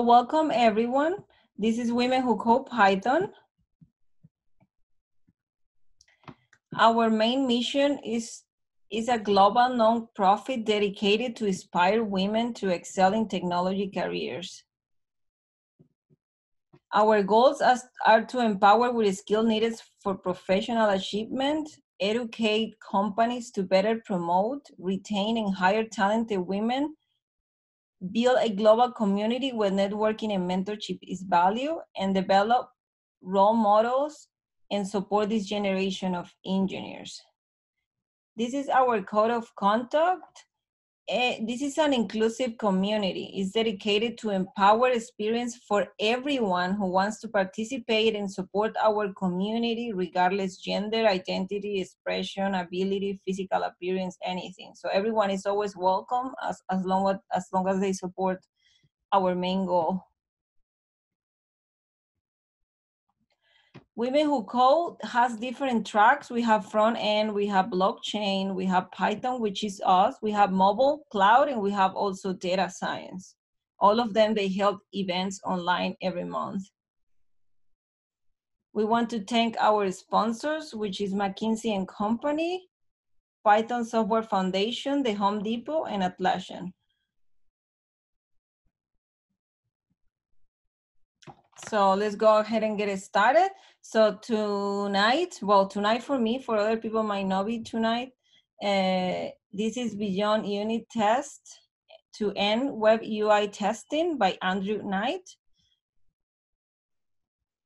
Welcome everyone. This is Women Who Code Python. Our main mission is, is a global non-profit dedicated to inspire women to excel in technology careers. Our goals are to empower with skills needed for professional achievement, educate companies to better promote, retain, and hire talented women, build a global community where networking and mentorship is valued, and develop role models and support this generation of engineers. This is our code of conduct. Uh, this is an inclusive community. It's dedicated to empower experience for everyone who wants to participate and support our community, regardless gender, identity, expression, ability, physical appearance, anything. So everyone is always welcome as, as long as, as long as they support our main goal. Women Who Code has different tracks. We have front end, we have blockchain, we have Python, which is us, we have mobile, cloud, and we have also data science. All of them, they held events online every month. We want to thank our sponsors, which is McKinsey and Company, Python Software Foundation, the Home Depot, and Atlassian. So let's go ahead and get it started. So tonight, well, tonight for me, for other people might not be tonight, uh, this is Beyond Unit Test to End Web UI Testing by Andrew Knight.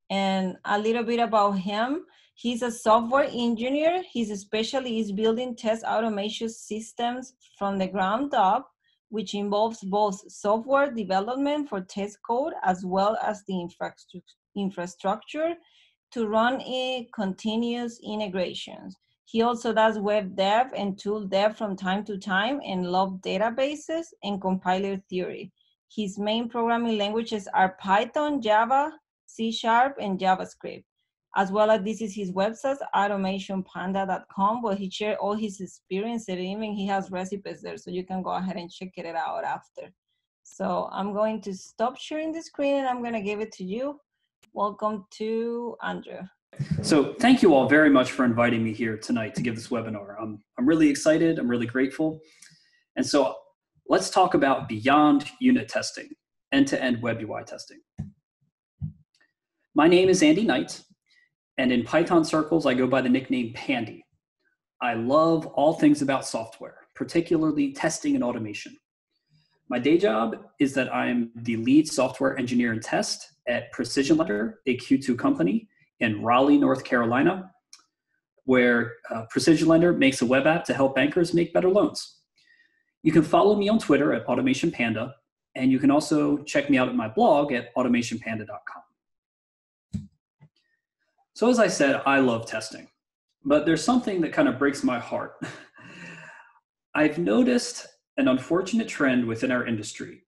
And a little bit about him. He's a software engineer. His specialty is building test automation systems from the ground up which involves both software development for test code as well as the infrastructure to run a continuous integrations. He also does web dev and tool dev from time to time and love databases and compiler theory. His main programming languages are Python, Java, C Sharp, and JavaScript as well as this is his website, automationpanda.com, where he shared all his experience and even he has recipes there, so you can go ahead and check it out after. So I'm going to stop sharing the screen and I'm gonna give it to you. Welcome to Andrew. So thank you all very much for inviting me here tonight to give this webinar. I'm, I'm really excited, I'm really grateful. And so let's talk about beyond unit testing, end-to-end -end web UI testing. My name is Andy Knight. And in Python circles, I go by the nickname Pandy. I love all things about software, particularly testing and automation. My day job is that I'm the lead software engineer and test at Precision Lender, a Q2 company in Raleigh, North Carolina, where uh, Precision Lender makes a web app to help bankers make better loans. You can follow me on Twitter at Automation Panda, and you can also check me out at my blog at automationpanda.com. So, as I said, I love testing, but there's something that kind of breaks my heart. I've noticed an unfortunate trend within our industry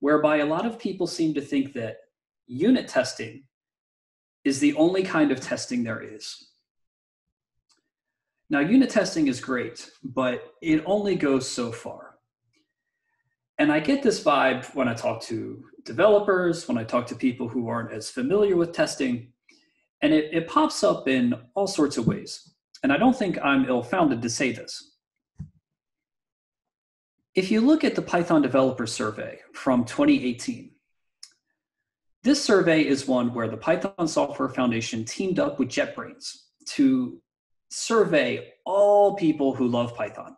whereby a lot of people seem to think that unit testing is the only kind of testing there is. Now, unit testing is great, but it only goes so far. And I get this vibe when I talk to developers, when I talk to people who aren't as familiar with testing, and it, it pops up in all sorts of ways. And I don't think I'm ill founded to say this. If you look at the Python Developer Survey from 2018, this survey is one where the Python Software Foundation teamed up with JetBrains to survey all people who love Python,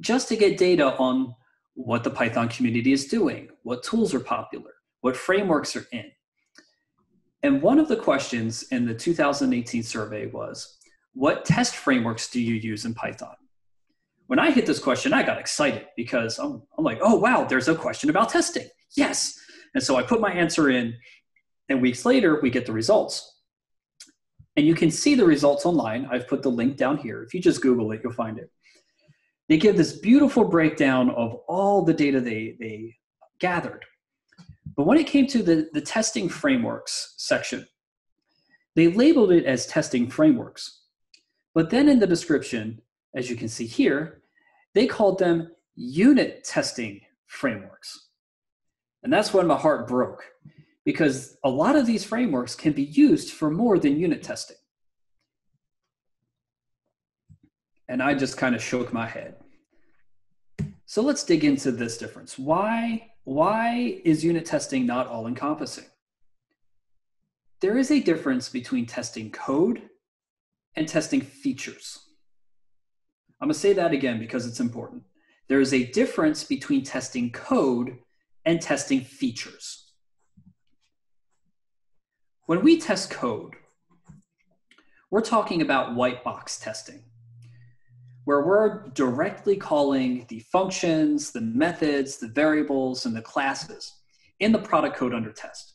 just to get data on what the Python community is doing, what tools are popular, what frameworks are in, and one of the questions in the 2018 survey was, what test frameworks do you use in Python? When I hit this question, I got excited because I'm, I'm like, oh, wow, there's a question about testing. Yes. And so I put my answer in, and weeks later, we get the results. And you can see the results online. I've put the link down here. If you just Google it, you'll find it. They give this beautiful breakdown of all the data they, they gathered. But when it came to the, the testing frameworks section, they labeled it as testing frameworks. But then in the description, as you can see here, they called them unit testing frameworks. And that's when my heart broke because a lot of these frameworks can be used for more than unit testing. And I just kind of shook my head. So let's dig into this difference. Why, why is unit testing not all encompassing? There is a difference between testing code and testing features. I'm to say that again because it's important. There is a difference between testing code and testing features. When we test code, we're talking about white box testing, where we're directly calling the functions, the methods, the variables, and the classes in the product code under test.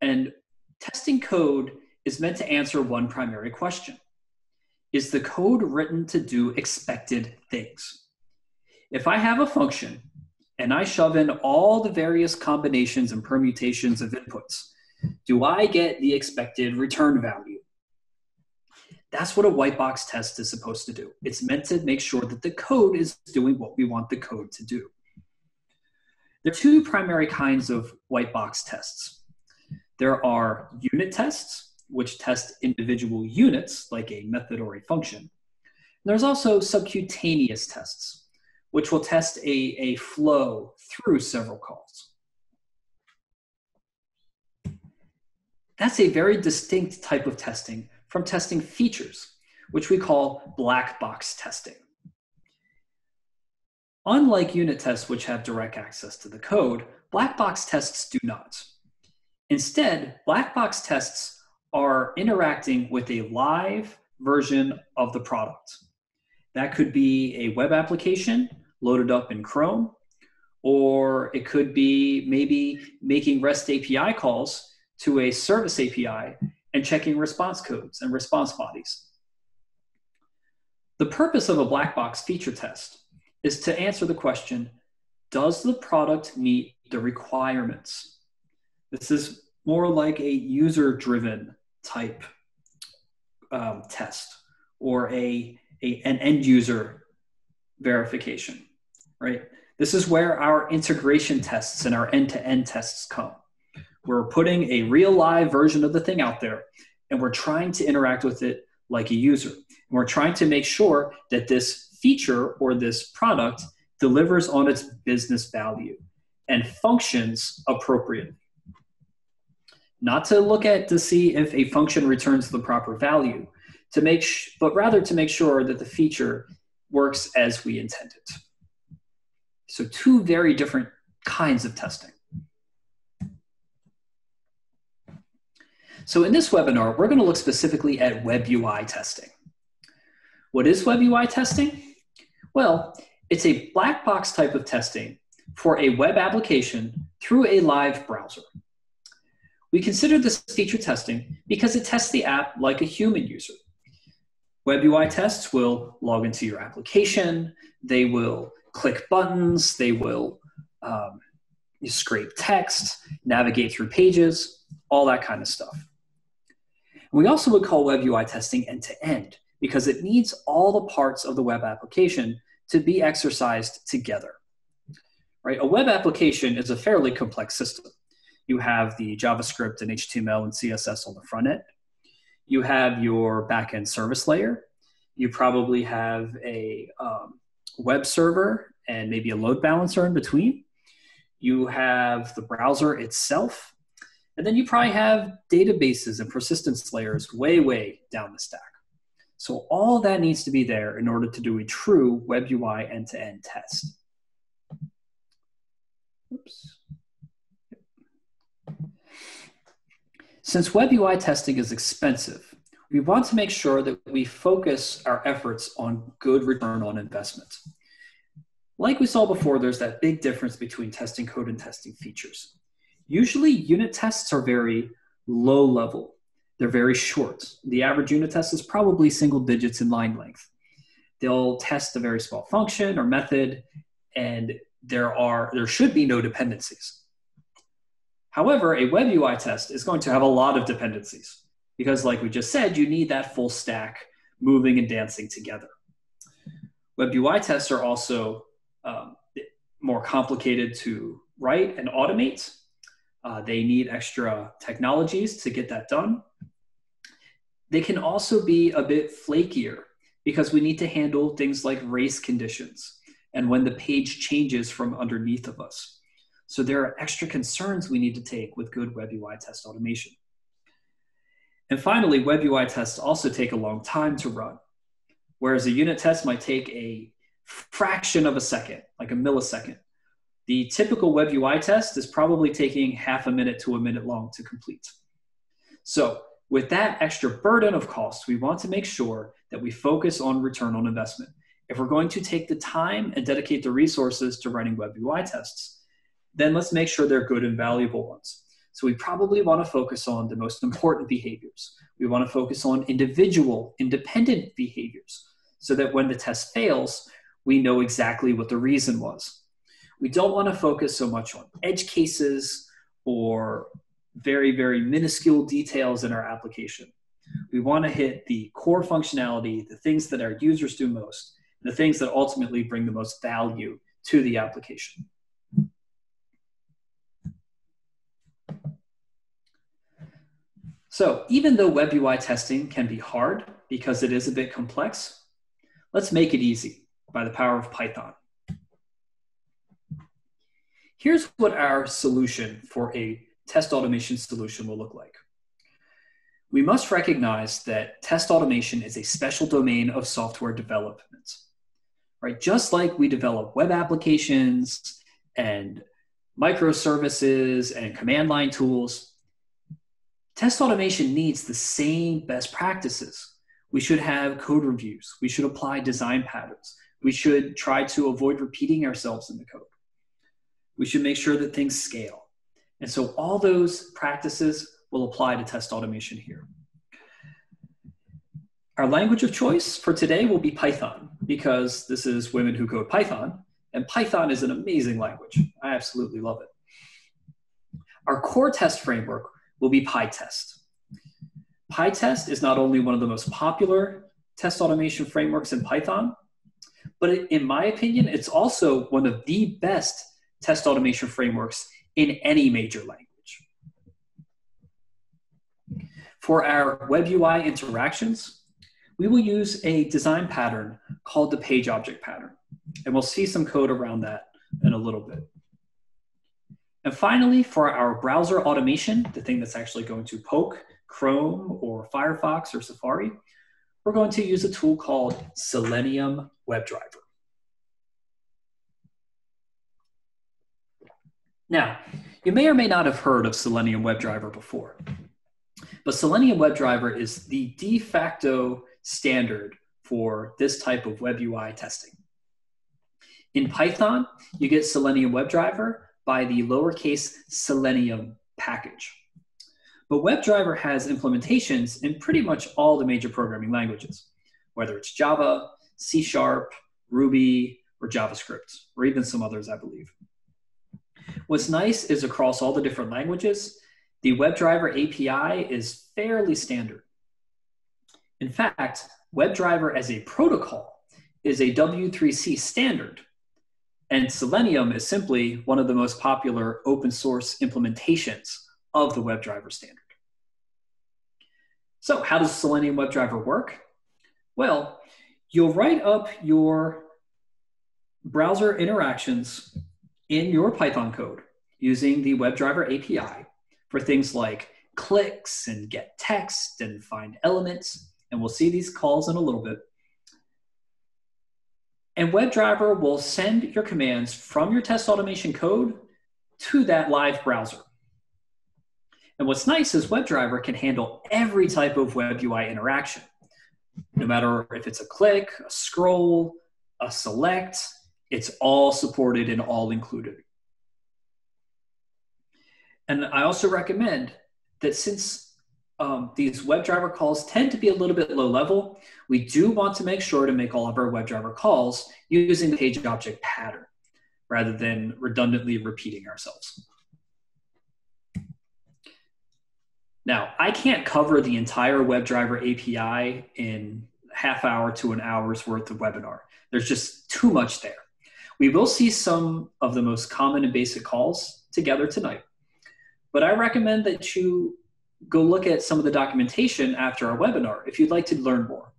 And testing code is meant to answer one primary question Is the code written to do expected things? If I have a function and I shove in all the various combinations and permutations of inputs, do I get the expected return value? That's what a white box test is supposed to do. It's meant to make sure that the code is doing what we want the code to do. There are two primary kinds of white box tests. There are unit tests, which test individual units like a method or a function. There's also subcutaneous tests, which will test a, a flow through several calls. That's a very distinct type of testing from testing features, which we call black box testing. Unlike unit tests, which have direct access to the code, black box tests do not. Instead, black box tests are interacting with a live version of the product. That could be a web application loaded up in Chrome, or it could be maybe making REST API calls to a service API and checking response codes and response bodies. The purpose of a black box feature test is to answer the question Does the product meet the requirements? This is more like a user driven type um, test or a, a, an end user verification right? This is where our integration tests and our end to end tests come. We're putting a real live version of the thing out there and we're trying to interact with it like a user. And we're trying to make sure that this feature or this product delivers on its business value and functions appropriately. Not to look at to see if a function returns the proper value, to make but rather to make sure that the feature works as we intended. So, two very different kinds of testing. So, in this webinar, we're going to look specifically at Web UI testing. What is Web UI testing? Well, it's a black box type of testing for a web application through a live browser. We consider this feature testing because it tests the app like a human user. Web UI tests will log into your application, they will click buttons, they will um, scrape text, navigate through pages, all that kind of stuff. we also would call web UI testing end to end because it needs all the parts of the web application to be exercised together. Right? A web application is a fairly complex system. You have the JavaScript and HTML and CSS on the front end. You have your backend service layer. You probably have a um, web server and maybe a load balancer in between. You have the browser itself. And then you probably have databases and persistence layers way, way down the stack. So all that needs to be there in order to do a true web UI end-to-end test. Oops. Since web UI testing is expensive, we want to make sure that we focus our efforts on good return on investment. Like we saw before, there's that big difference between testing code and testing features. Usually, unit tests are very low level, they're very short. The average unit test is probably single digits in line length. They'll test a very small function or method, and there are there should be no dependencies. However, a web UI test is going to have a lot of dependencies because like we just said, you need that full stack moving and dancing together. Web UI tests are also um, more complicated to write and automate. Uh, they need extra technologies to get that done. They can also be a bit flakier because we need to handle things like race conditions and when the page changes from underneath of us. So there are extra concerns we need to take with good web UI test automation. And finally, web UI tests also take a long time to run, whereas a unit test might take a fraction of a second, like a millisecond. The typical web UI test is probably taking half a minute to a minute long to complete. So with that extra burden of cost, we want to make sure that we focus on return on investment. If we're going to take the time and dedicate the resources to writing web UI tests, then let's make sure they're good and valuable ones. So we probably want to focus on the most important behaviors. We want to focus on individual, independent behaviors so that when the test fails, we know exactly what the reason was. We don't want to focus so much on edge cases or very, very minuscule details in our application. We want to hit the core functionality, the things that our users do most, the things that ultimately bring the most value to the application. So even though web UI testing can be hard because it is a bit complex, let's make it easy by the power of Python. Here's what our solution for a test automation solution will look like. We must recognize that test automation is a special domain of software development, right? Just like we develop web applications and microservices and command line tools, test automation needs the same best practices. We should have code reviews. We should apply design patterns. We should try to avoid repeating ourselves in the code. We should make sure that things scale. And so all those practices will apply to test automation here. Our language of choice for today will be Python because this is Women Who Code Python, and Python is an amazing language. I absolutely love it. Our core test framework will be PyTest. PyTest is not only one of the most popular test automation frameworks in Python, but in my opinion, it's also one of the best test automation frameworks in any major language. For our web UI interactions, we will use a design pattern called the page object pattern. And we'll see some code around that in a little bit. And finally, for our browser automation, the thing that's actually going to poke Chrome or Firefox or Safari, we're going to use a tool called Selenium WebDriver. Now, you may or may not have heard of Selenium WebDriver before, but Selenium WebDriver is the de facto standard for this type of web UI testing. In Python, you get Selenium WebDriver by the lowercase Selenium package. But WebDriver has implementations in pretty much all the major programming languages, whether it's Java, C Sharp, Ruby, or JavaScript, or even some others, I believe. What's nice is across all the different languages, the WebDriver API is fairly standard. In fact, WebDriver as a protocol is a W3C standard, and Selenium is simply one of the most popular open source implementations of the WebDriver standard. So, how does Selenium WebDriver work? Well, you'll write up your browser interactions in your Python code using the WebDriver API for things like clicks and get text and find elements. And we'll see these calls in a little bit. And WebDriver will send your commands from your test automation code to that live browser. And what's nice is WebDriver can handle every type of web UI interaction, no matter if it's a click, a scroll, a select, it's all supported and all included. And I also recommend that since um, these WebDriver calls tend to be a little bit low level, we do want to make sure to make all of our WebDriver calls using the page object pattern rather than redundantly repeating ourselves. Now, I can't cover the entire WebDriver API in half hour to an hour's worth of webinar. There's just too much there. We will see some of the most common and basic calls together tonight, but I recommend that you go look at some of the documentation after our webinar if you'd like to learn more.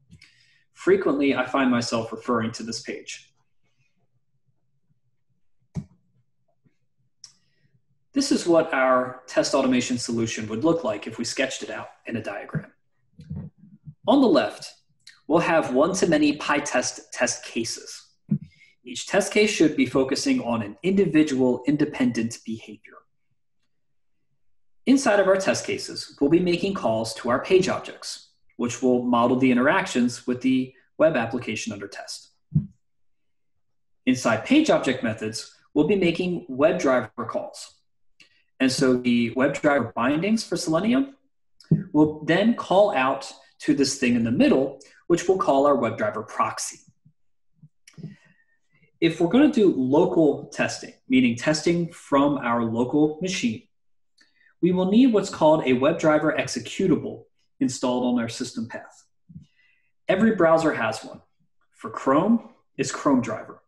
Frequently, I find myself referring to this page. This is what our test automation solution would look like if we sketched it out in a diagram. On the left, we'll have one-to-many PyTest test cases. Each test case should be focusing on an individual independent behavior. Inside of our test cases, we'll be making calls to our page objects, which will model the interactions with the web application under test. Inside page object methods, we'll be making WebDriver calls. And so the WebDriver bindings for Selenium will then call out to this thing in the middle, which we'll call our WebDriver proxy. If we're going to do local testing, meaning testing from our local machine, we will need what's called a WebDriver executable installed on our system path. Every browser has one. For Chrome, it's Chrome driver.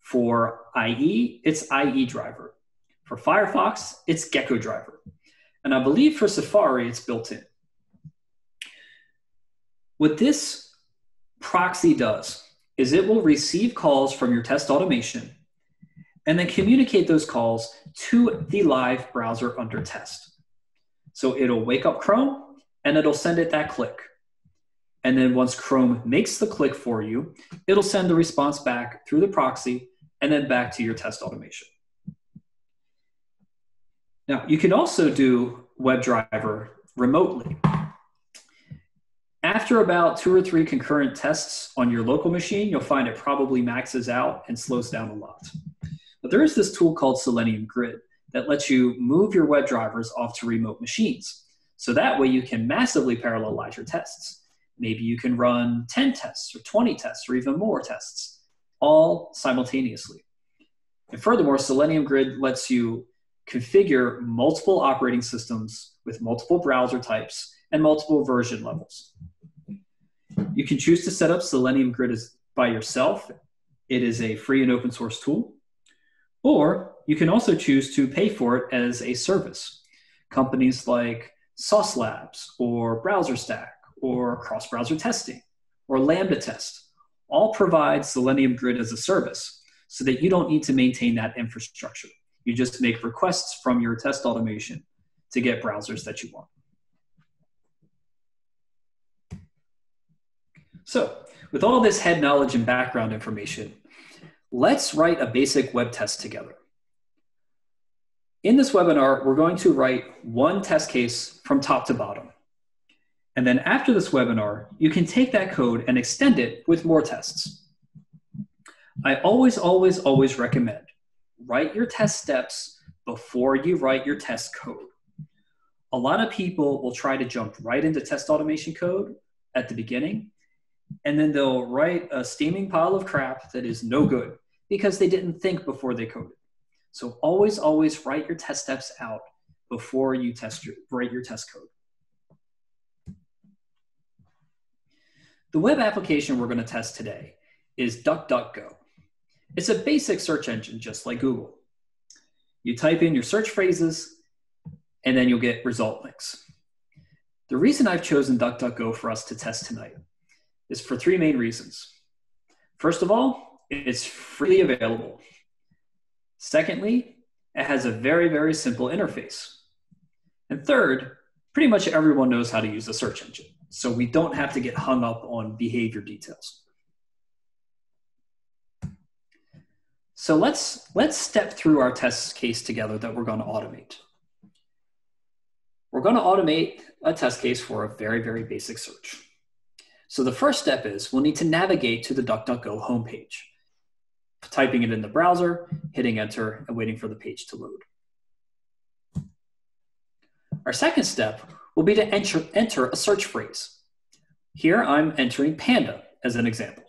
For IE, it's IE driver. For Firefox, it's Gecko driver. And I believe for Safari, it's built in. What this proxy does is it will receive calls from your test automation and then communicate those calls to the live browser under test. So it'll wake up Chrome and it'll send it that click. And then once Chrome makes the click for you, it'll send the response back through the proxy and then back to your test automation. Now, you can also do WebDriver remotely. After about two or three concurrent tests on your local machine, you'll find it probably maxes out and slows down a lot. But there is this tool called Selenium Grid that lets you move your web drivers off to remote machines. So that way you can massively parallelize your tests. Maybe you can run 10 tests or 20 tests or even more tests, all simultaneously. And furthermore, Selenium Grid lets you configure multiple operating systems with multiple browser types and multiple version levels. You can choose to set up Selenium Grid by yourself. It is a free and open source tool. Or you can also choose to pay for it as a service. Companies like Sauce Labs or BrowserStack or cross browser testing or Lambda Test all provide Selenium Grid as a service so that you don't need to maintain that infrastructure. You just make requests from your test automation to get browsers that you want. So, with all this head knowledge and background information, let's write a basic web test together. In this webinar, we're going to write one test case from top to bottom. And then after this webinar, you can take that code and extend it with more tests. I always, always, always recommend write your test steps before you write your test code. A lot of people will try to jump right into test automation code at the beginning, and then they'll write a steaming pile of crap that is no good because they didn't think before they coded. So always, always write your test steps out before you test your, write your test code. The web application we're going to test today is DuckDuckGo. It's a basic search engine, just like Google. You type in your search phrases, and then you'll get result links. The reason I've chosen DuckDuckGo for us to test tonight is for three main reasons. First of all, it's freely available. Secondly, it has a very, very simple interface. And third, pretty much everyone knows how to use a search engine. So we don't have to get hung up on behavior details. So let's, let's step through our test case together that we're going to automate. We're going to automate a test case for a very, very basic search. So the first step is we'll need to navigate to the DuckDuckGo homepage, typing it in the browser, hitting enter, and waiting for the page to load. Our second step will be to enter, enter a search phrase. Here I'm entering panda as an example.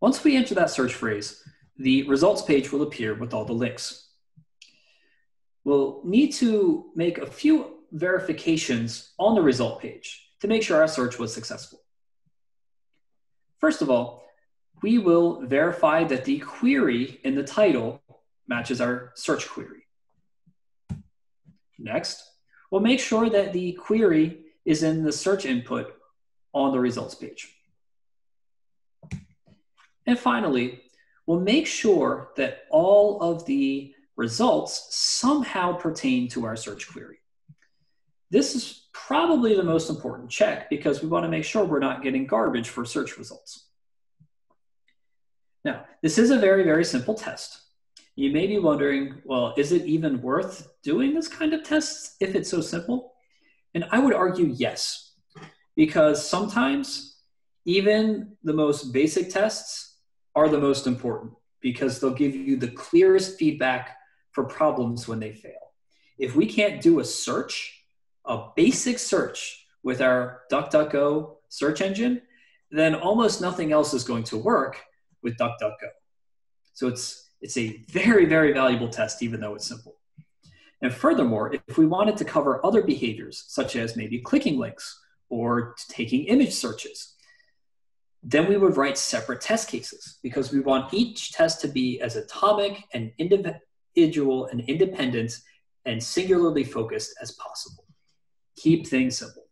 Once we enter that search phrase, the results page will appear with all the links. We'll need to make a few verifications on the result page to make sure our search was successful. First of all, we will verify that the query in the title matches our search query. Next, we'll make sure that the query is in the search input on the results page. And finally, we'll make sure that all of the results somehow pertain to our search query. This is probably the most important check because we want to make sure we're not getting garbage for search results. Now, this is a very, very simple test. You may be wondering, well, is it even worth doing this kind of tests if it's so simple? And I would argue yes, because sometimes even the most basic tests are the most important because they'll give you the clearest feedback for problems when they fail. If we can't do a search, a basic search with our DuckDuckGo search engine, then almost nothing else is going to work with DuckDuckGo. So it's, it's a very, very valuable test, even though it's simple. And furthermore, if we wanted to cover other behaviors, such as maybe clicking links or taking image searches, then we would write separate test cases because we want each test to be as atomic and individual and independent and singularly focused as possible. Keep things simple.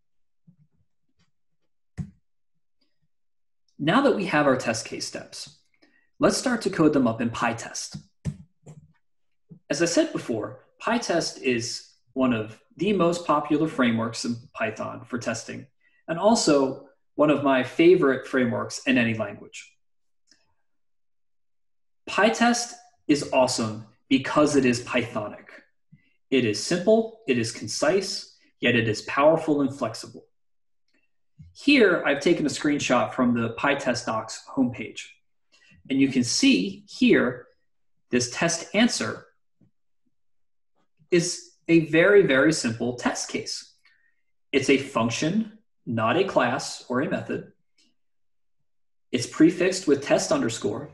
Now that we have our test case steps, let's start to code them up in PyTest. As I said before, PyTest is one of the most popular frameworks in Python for testing, and also one of my favorite frameworks in any language. PyTest is awesome because it is Pythonic. It is simple, it is concise, yet it is powerful and flexible. Here, I've taken a screenshot from the PyTest docs homepage. And you can see here, this test answer is a very, very simple test case. It's a function, not a class or a method. It's prefixed with test underscore.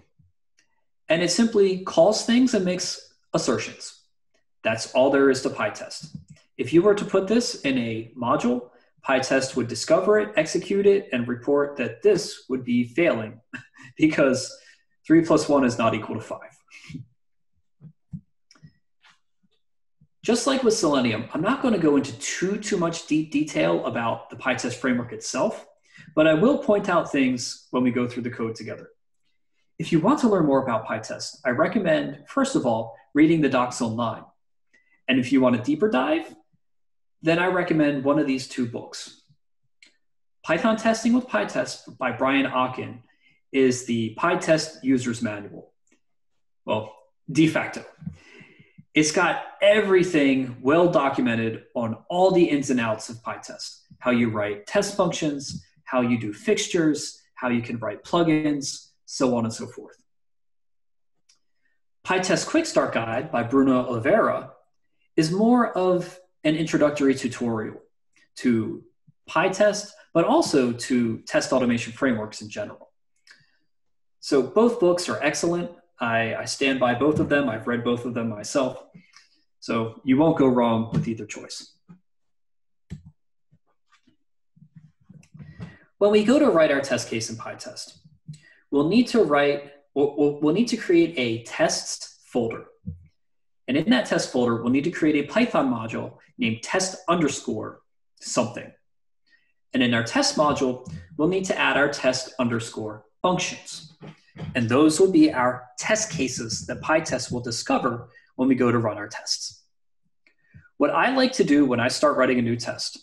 And it simply calls things and makes assertions. That's all there is to PyTest. If you were to put this in a module, PyTest would discover it, execute it, and report that this would be failing because 3 plus 1 is not equal to 5. Just like with Selenium, I'm not going to go into too, too much deep detail about the PyTest framework itself, but I will point out things when we go through the code together. If you want to learn more about PyTest, I recommend, first of all, reading the Docs online. And if you want a deeper dive, then I recommend one of these two books. Python Testing with PyTest by Brian Okken is the PyTest User's Manual. Well, de facto. It's got everything well documented on all the ins and outs of PyTest how you write test functions, how you do fixtures, how you can write plugins, so on and so forth. PyTest Quick Start Guide by Bruno Oliveira is more of an introductory tutorial to PyTest, but also to test automation frameworks in general. So both books are excellent. I, I, stand by both of them. I've read both of them myself. So you won't go wrong with either choice. When we go to write our test case in PyTest, we'll need to write, we'll, we'll need to create a tests folder. And in that test folder, we'll need to create a Python module named test underscore something. And in our test module, we'll need to add our test underscore functions. And those will be our test cases that PyTest will discover when we go to run our tests. What I like to do when I start writing a new test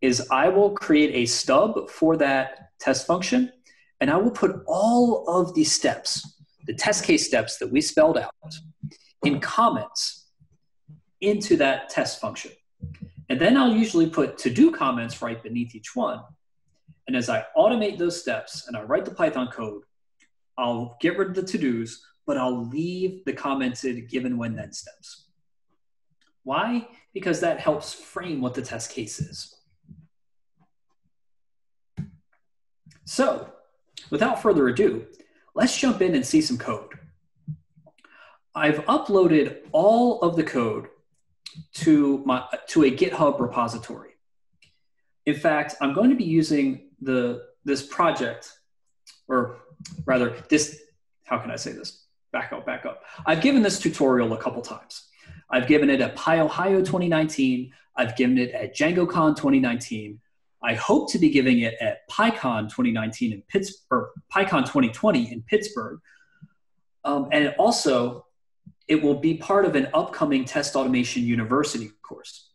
is I will create a stub for that test function, and I will put all of the steps, the test case steps that we spelled out, in comments into that test function. And then I'll usually put to do comments right beneath each one. And as I automate those steps and I write the Python code, I'll get rid of the to dos, but I'll leave the commented given when then steps. Why? Because that helps frame what the test case is. So, without further ado, let's jump in and see some code. I've uploaded all of the code to my to a GitHub repository. In fact, I'm going to be using the this project, or rather this, how can I say this? Back up, back up. I've given this tutorial a couple times. I've given it at PyOhio 2019. I've given it at DjangoCon 2019. I hope to be giving it at PyCon 2019 in Pittsburgh, or PyCon 2020 in Pittsburgh. Um, and also, it will be part of an upcoming Test Automation University course.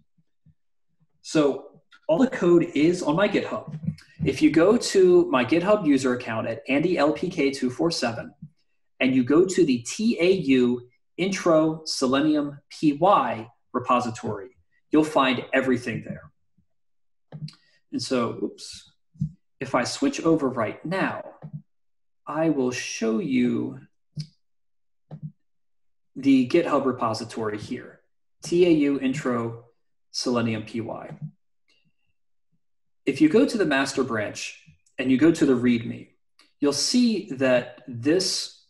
So all the code is on my GitHub. If you go to my GitHub user account at AndyLPK247 and you go to the TAU intro selenium py repository, you'll find everything there. And so, oops, if I switch over right now, I will show you the GitHub repository here, TAU intro selenium py. If you go to the master branch and you go to the README, you'll see that this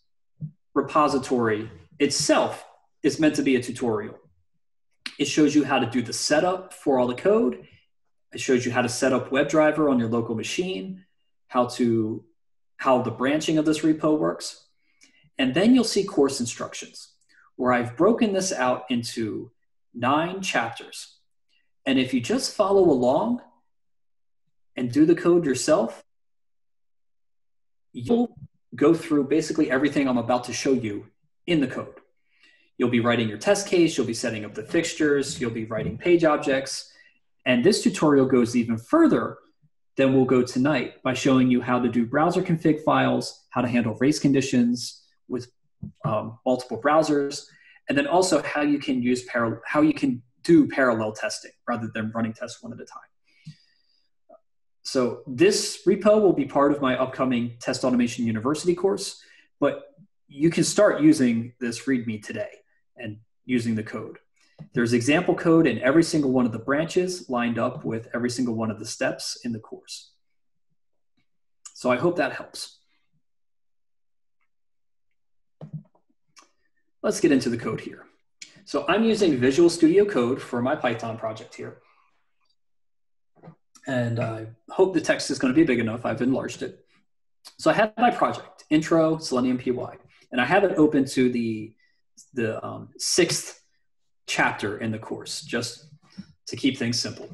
repository itself is meant to be a tutorial. It shows you how to do the setup for all the code. It shows you how to set up WebDriver on your local machine, how to how the branching of this repo works. And then you'll see course instructions where I've broken this out into nine chapters. And if you just follow along and do the code yourself, you'll go through basically everything I'm about to show you in the code. You'll be writing your test case, you'll be setting up the fixtures, you'll be writing page objects. And this tutorial goes even further than we'll go tonight by showing you how to do browser config files, how to handle race conditions with um, multiple browsers, and then also how you can use how you can do parallel testing rather than running tests one at a time. So this repo will be part of my upcoming Test Automation University course, but you can start using this README today and using the code. There's example code in every single one of the branches lined up with every single one of the steps in the course. So I hope that helps. Let's get into the code here. So I'm using Visual Studio Code for my Python project here. And I hope the text is going to be big enough. I've enlarged it. So I have my project, Intro Selenium PY, and I have it open to the, the um, sixth chapter in the course, just to keep things simple.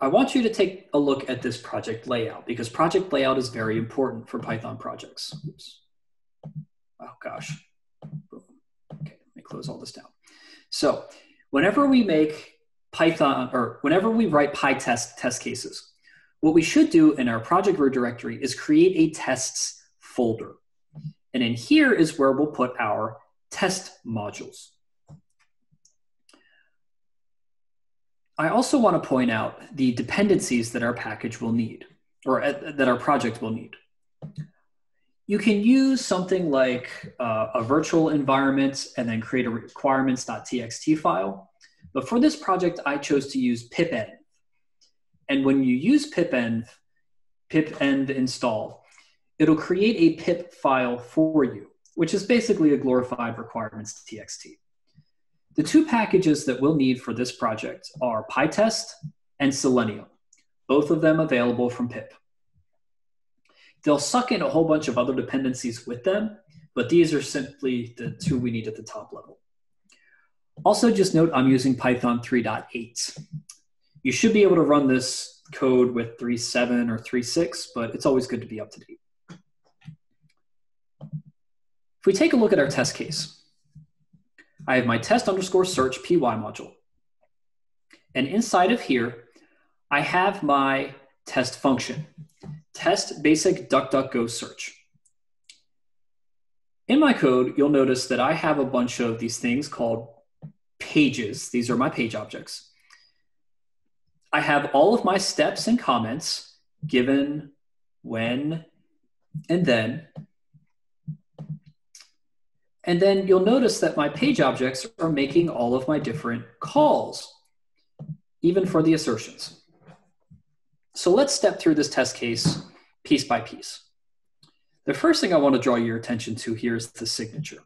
I want you to take a look at this project layout because project layout is very important for Python projects. Oops. Oh gosh. Okay, let me close all this down. So whenever we make Python, or whenever we write PyTest test cases, what we should do in our project root directory is create a tests folder. And in here is where we'll put our test modules. I also want to point out the dependencies that our package will need, or uh, that our project will need you can use something like uh, a virtual environment and then create a requirements.txt file. But for this project, I chose to use pipenv. And when you use pipenv, pipenv install, it'll create a pip file for you, which is basically a glorified requirements.txt. The two packages that we'll need for this project are PyTest and Selenium, both of them available from pip. They'll suck in a whole bunch of other dependencies with them, but these are simply the two we need at the top level. Also, just note I'm using Python 3.8. You should be able to run this code with 3.7 or 3.6, but it's always good to be up to date. If we take a look at our test case, I have my test underscore search py module. And inside of here, I have my test function test basic DuckDuckGo search. In my code, you'll notice that I have a bunch of these things called pages. These are my page objects. I have all of my steps and comments given when and then. And then you'll notice that my page objects are making all of my different calls, even for the assertions. So let's step through this test case piece by piece. The first thing I want to draw your attention to here is the signature.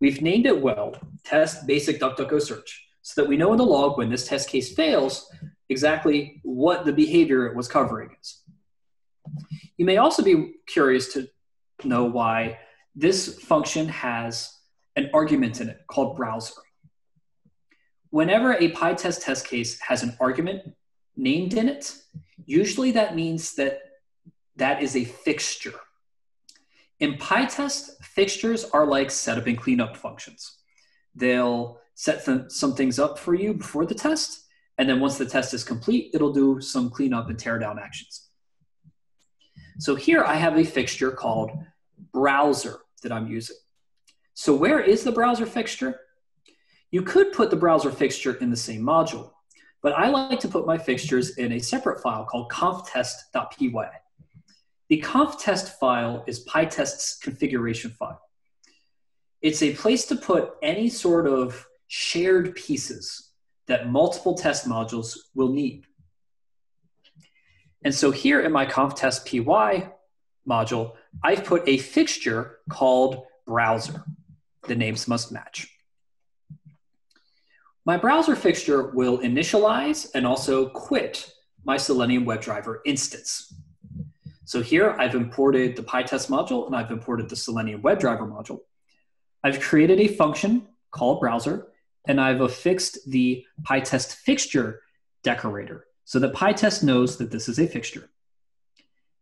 We've named it well, test basic DuckDuckGo search, so that we know in the log when this test case fails exactly what the behavior it was covering is. You may also be curious to know why this function has an argument in it called browser. Whenever a PyTest test case has an argument named in it, usually that means that that is a fixture. In PyTest, fixtures are like setup and cleanup functions. They'll set th- some things up for you before the test, and then once the test is complete, it'll do some cleanup and tear down actions. So here I have a fixture called browser that I'm using. So where is the browser fixture? You could put the browser fixture in the same module, but I like to put my fixtures in a separate file called conftest.py. The conf test file is PyTest's configuration file. It's a place to put any sort of shared pieces that multiple test modules will need. And so here in my conf test py module, I've put a fixture called browser. The names must match. My browser fixture will initialize and also quit my Selenium WebDriver instance. So here I've imported the PyTest module and I've imported the Selenium WebDriver module. I've created a function called browser and I've affixed the PyTest fixture decorator so that PyTest knows that this is a fixture.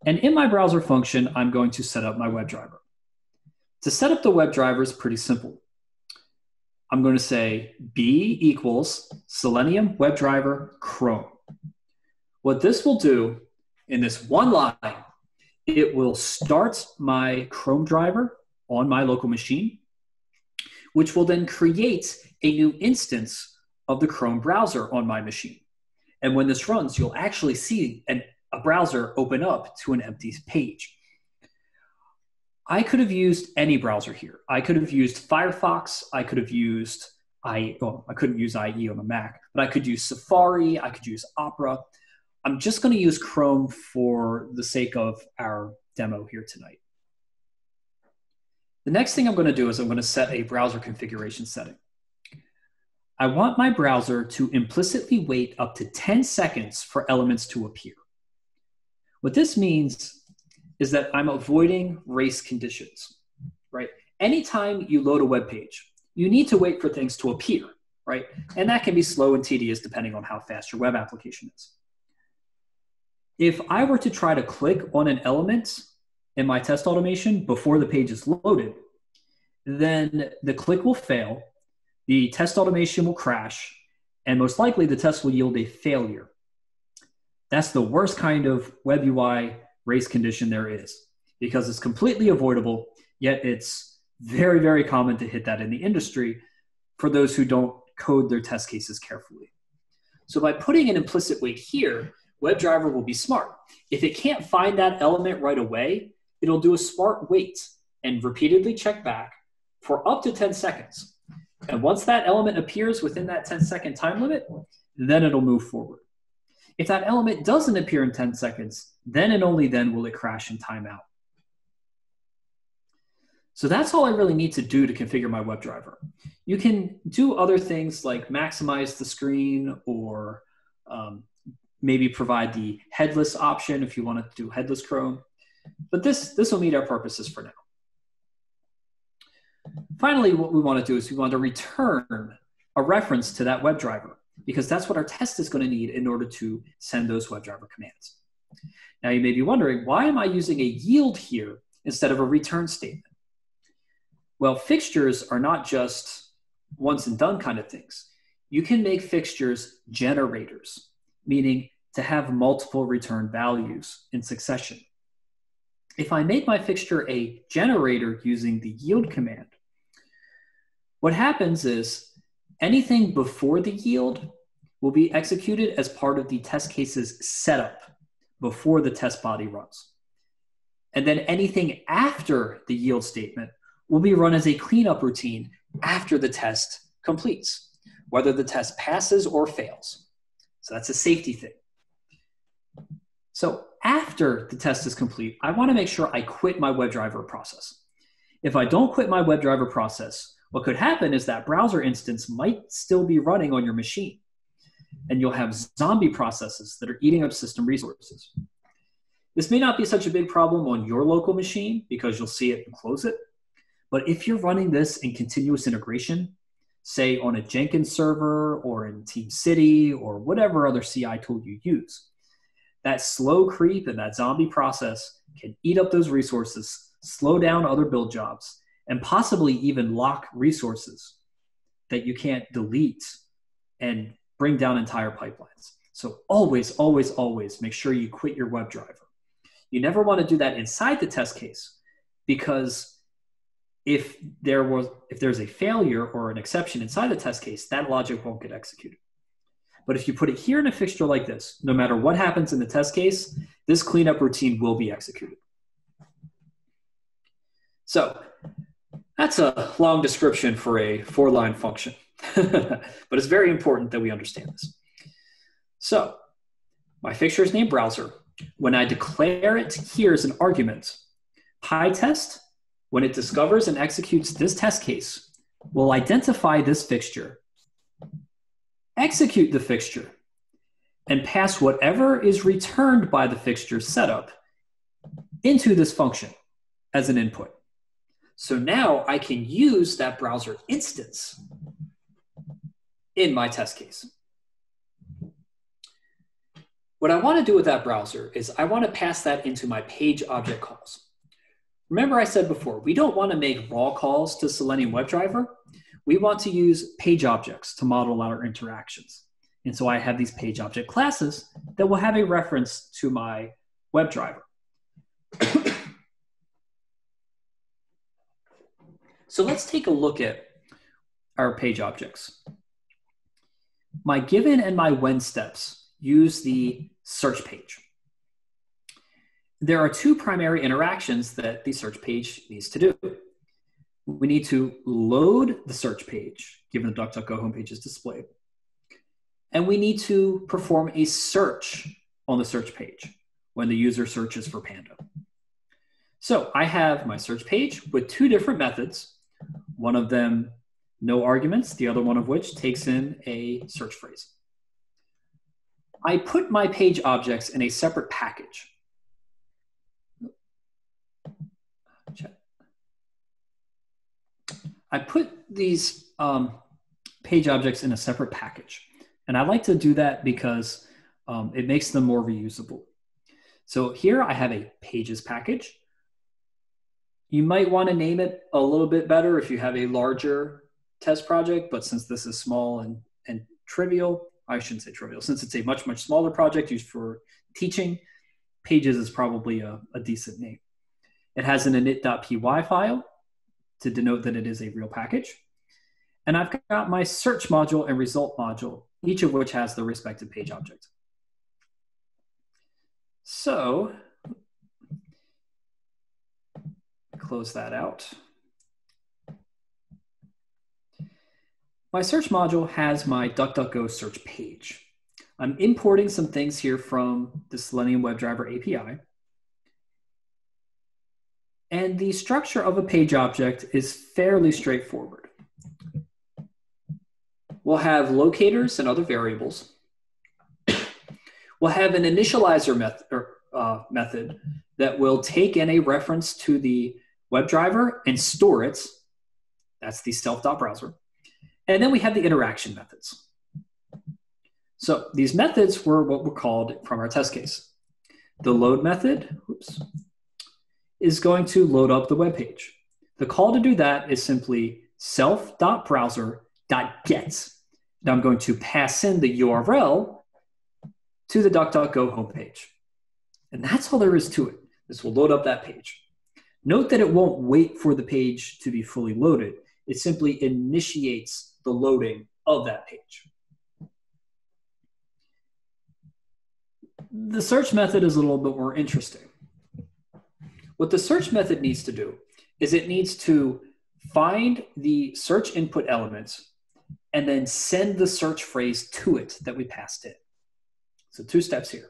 And in my browser function, I'm going to set up my WebDriver. To set up the WebDriver is pretty simple. I'm going to say b equals Selenium WebDriver Chrome. What this will do in this one line it will start my Chrome driver on my local machine, which will then create a new instance of the Chrome browser on my machine. And when this runs, you'll actually see an, a browser open up to an empty page. I could have used any browser here. I could have used Firefox. I could have used I. Well, IE couldn't use IE on the Mac, but I could use Safari. I could use Opera. I'm just going to use Chrome for the sake of our demo here tonight. The next thing I'm going to do is I'm going to set a browser configuration setting. I want my browser to implicitly wait up to 10 seconds for elements to appear. What this means is that I'm avoiding race conditions, right? Anytime you load a web page, you need to wait for things to appear, right? And that can be slow and tedious depending on how fast your web application is. If I were to try to click on an element in my test automation before the page is loaded, then the click will fail, the test automation will crash, and most likely the test will yield a failure. That's the worst kind of web UI race condition there is because it's completely avoidable, yet it's very, very common to hit that in the industry for those who don't code their test cases carefully. So by putting an implicit wait here, WebDriver will be smart. If it can't find that element right away, it'll do a smart wait and repeatedly check back for up to 10 seconds. And once that element appears within that 10 second time limit, then it'll move forward. If that element doesn't appear in 10 seconds, then and only then will it crash and timeout. So that's all I really need to do to configure my WebDriver. You can do other things like maximize the screen or um, maybe provide the headless option if you want to do headless Chrome. But this, this will meet our purposes for now. Finally, what we want to do is we want to return a reference to that WebDriver because that's what our test is going to need in order to send those WebDriver commands. Now you may be wondering, why am I using a yield here instead of a return statement? Well, fixtures are not just once and done kind of things. You can make fixtures generators meaning to have multiple return values in succession. If I make my fixture a generator using the yield command, what happens is anything before the yield will be executed as part of the test case's setup before the test body runs. And then anything after the yield statement will be run as a cleanup routine after the test completes, whether the test passes or fails. So that's a safety thing. So after the test is complete, I want to make sure I quit my WebDriver process. If I don't quit my WebDriver process, what could happen is that browser instance might still be running on your machine. And you'll have zombie processes that are eating up system resources. This may not be such a big problem on your local machine because you'll see it and close it. But if you're running this in continuous integration, say on a Jenkins server or in Team City or whatever other CI tool you use, that slow creep and that zombie process can eat up those resources, slow down other build jobs, and possibly even lock resources that you can't delete and bring down entire pipelines. So always, always, always make sure you quit your WebDriver. You never want to do that inside the test case because if there was if there's a failure or an exception inside the test case, that logic won't get executed. But if you put it here in a fixture like this, no matter what happens in the test case, this cleanup routine will be executed. So that's a long description for a four line function, but it's very important that we understand this. So my fixture is named browser. When I declare it here as an argument, PyTest, when it discovers and executes this test case, will identify this fixture, execute the fixture, and pass whatever is returned by the fixture setup into this function as an input. So now I can use that browser instance in my test case. What I want to do with that browser is I want to pass that into my page object calls. Remember I said before, we don't want to make raw calls to Selenium WebDriver. We want to use page objects to model our interactions. And so I have these page object classes that will have a reference to my WebDriver. So let's take a look at our page objects. My given and my when steps use the search page. There are two primary interactions that the search page needs to do. We need to load the search page, given the DuckDuckGo homepage is displayed. And we need to perform a search on the search page when the user searches for Panda. So I have my search page with two different methods one of them, no arguments, the other one of which takes in a search phrase. I put my page objects in a separate package. I put these um, page objects in a separate package. And I like to do that because um, it makes them more reusable. So here I have a pages package. You might want to name it a little bit better if you have a larger test project, but since this is small and, and trivial, I shouldn't say trivial, since it's a much, much smaller project used for teaching, Pages is probably a, a decent name. It has an init.py file to denote that it is a real package. And I've got my search module and result module, each of which has the respective page object. So close that out. My search module has my DuckDuckGo search page. I'm importing some things here from the Selenium WebDriver API. And the structure of a page object is fairly straightforward. We'll have locators and other variables. we'll have an initializer method, or, uh, method that will take in a reference to the WebDriver and store it. That's the self.browser. And then we have the interaction methods. So these methods were what were called from our test case. The load method oops, is going to load up the web page. The call to do that is simply self.browser.get. Now I'm going to pass in the URL to the DuckDuckGo homepage. And that's all there is to it. This will load up that page. Note that it won't wait for the page to be fully loaded. It simply initiates the loading of that page. The search method is a little bit more interesting. What the search method needs to do is it needs to find the search input elements and then send the search phrase to it that we passed in. So two steps here.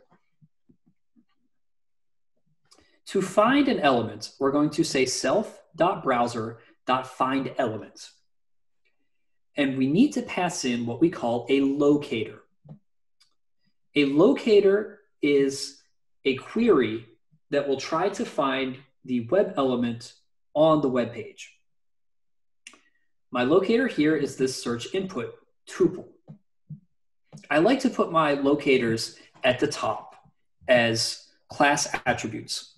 To find an element, we're going to say self.browser.findElement. And we need to pass in what we call a locator. A locator is a query that will try to find the web element on the web page. My locator here is this search input tuple. I like to put my locators at the top as class attributes.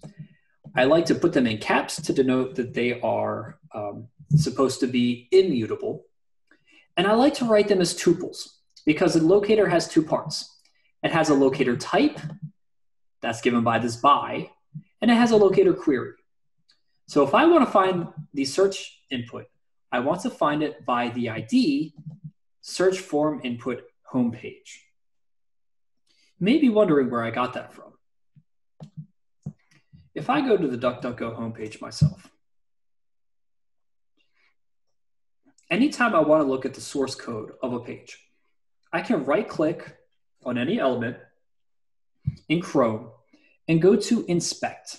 I like to put them in caps to denote that they are um, supposed to be immutable. And I like to write them as tuples because a locator has two parts. It has a locator type, that's given by this by, and it has a locator query. So if I want to find the search input, I want to find it by the ID search form input homepage. You may be wondering where I got that from. If I go to the DuckDuckGo homepage myself, anytime I want to look at the source code of a page, I can right click on any element in Chrome and go to inspect.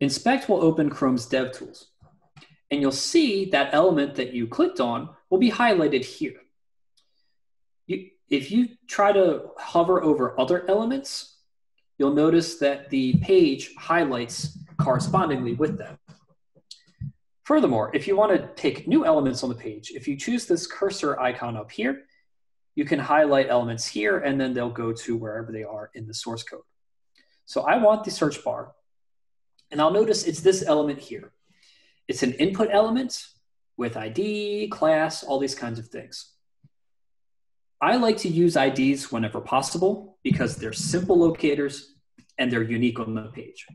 Inspect will open Chrome's DevTools. And you'll see that element that you clicked on will be highlighted here. You, if you try to hover over other elements, you'll notice that the page highlights correspondingly with them. Furthermore, if you want to take new elements on the page, if you choose this cursor icon up here, you can highlight elements here and then they'll go to wherever they are in the source code. So I want the search bar and I'll notice it's this element here. It's an input element with ID, class, all these kinds of things. I like to use IDs whenever possible because they're simple locators and they're unique on the page.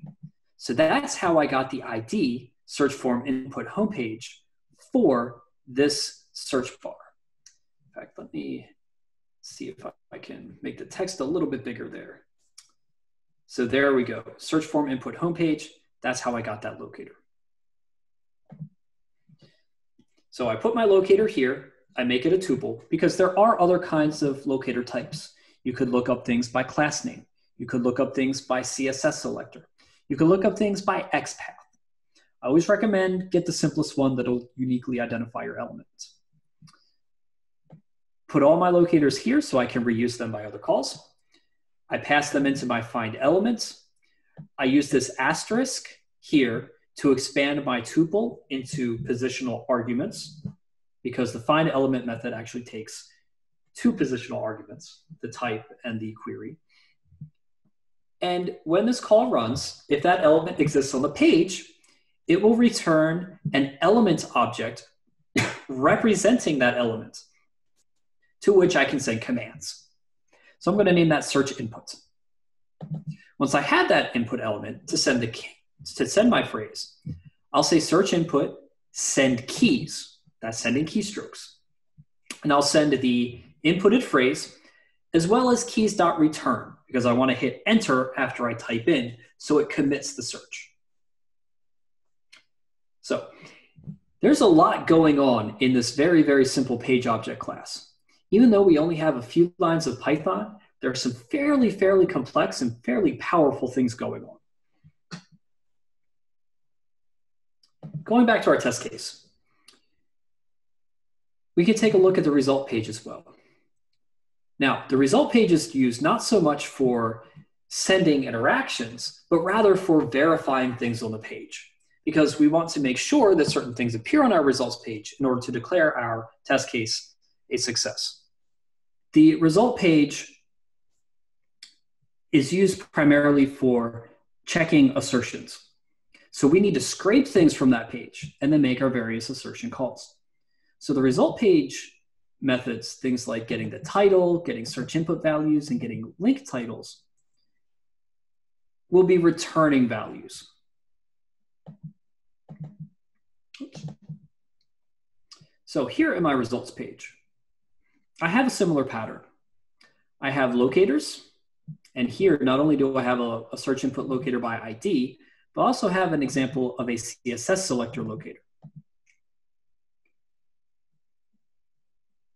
So that's how I got the ID search form input homepage for this search bar. In fact, let me see if I can make the text a little bit bigger there. So there we go. Search form input homepage. That's how I got that locator. So I put my locator here. I make it a tuple because there are other kinds of locator types. You could look up things by class name. You could look up things by CSS selector. You could look up things by XPath. I always recommend get the simplest one that'll uniquely identify your elements put all my locators here so I can reuse them by other calls. I pass them into my find elements. I use this asterisk here to expand my tuple into positional arguments because the find element method actually takes two positional arguments, the type and the query. And when this call runs, if that element exists on the page, it will return an element object representing that element to which I can send commands. So I'm going to name that search input. Once I have that input element to send the to send my phrase, I'll say search input send keys. That's sending keystrokes. And I'll send the inputted phrase as well as keys.return because I want to hit enter after I type in so it commits the search. So there's a lot going on in this very, very simple page object class even though we only have a few lines of Python, there are some fairly, fairly complex and fairly powerful things going on. Going back to our test case, we can take a look at the result page as well. Now, the result page is used not so much for sending interactions, but rather for verifying things on the page because we want to make sure that certain things appear on our results page in order to declare our test case a success. The result page is used primarily for checking assertions. So we need to scrape things from that page and then make our various assertion calls. So the result page methods, things like getting the title, getting search input values, and getting link titles, will be returning values. Oops. So here in my results page, I have a similar pattern. I have locators, and here not only do I have a, a search input locator by ID, but also have an example of a CSS selector locator.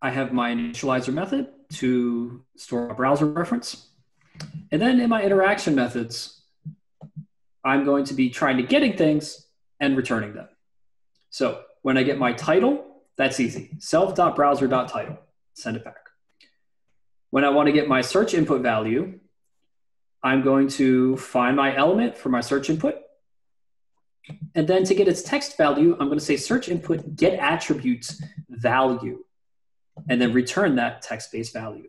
I have my initializer method to store a browser reference. And then in my interaction methods, I'm going to be trying to getting things and returning them. So when I get my title, that's easy. Self.browser.title send it back. When I want to get my search input value, I'm going to find my element for my search input. And then to get its text value, I'm going to say search input get attributes value, and then return that text-based value.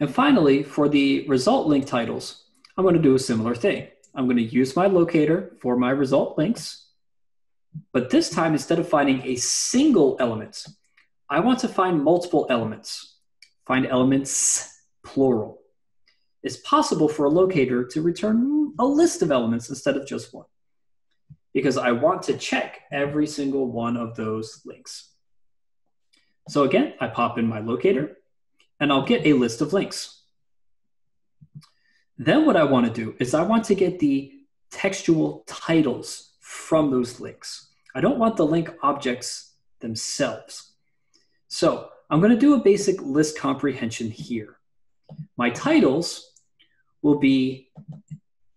And finally, for the result link titles, I'm going to do a similar thing. I'm going to use my locator for my result links, but this time, instead of finding a single element, I want to find multiple elements. Find elements plural. It's possible for a locator to return a list of elements instead of just one, because I want to check every single one of those links. So again, I pop in my locator, and I'll get a list of links. Then what I want to do is I want to get the textual titles from those links. I don't want the link objects themselves. So I'm going to do a basic list comprehension here. My titles will be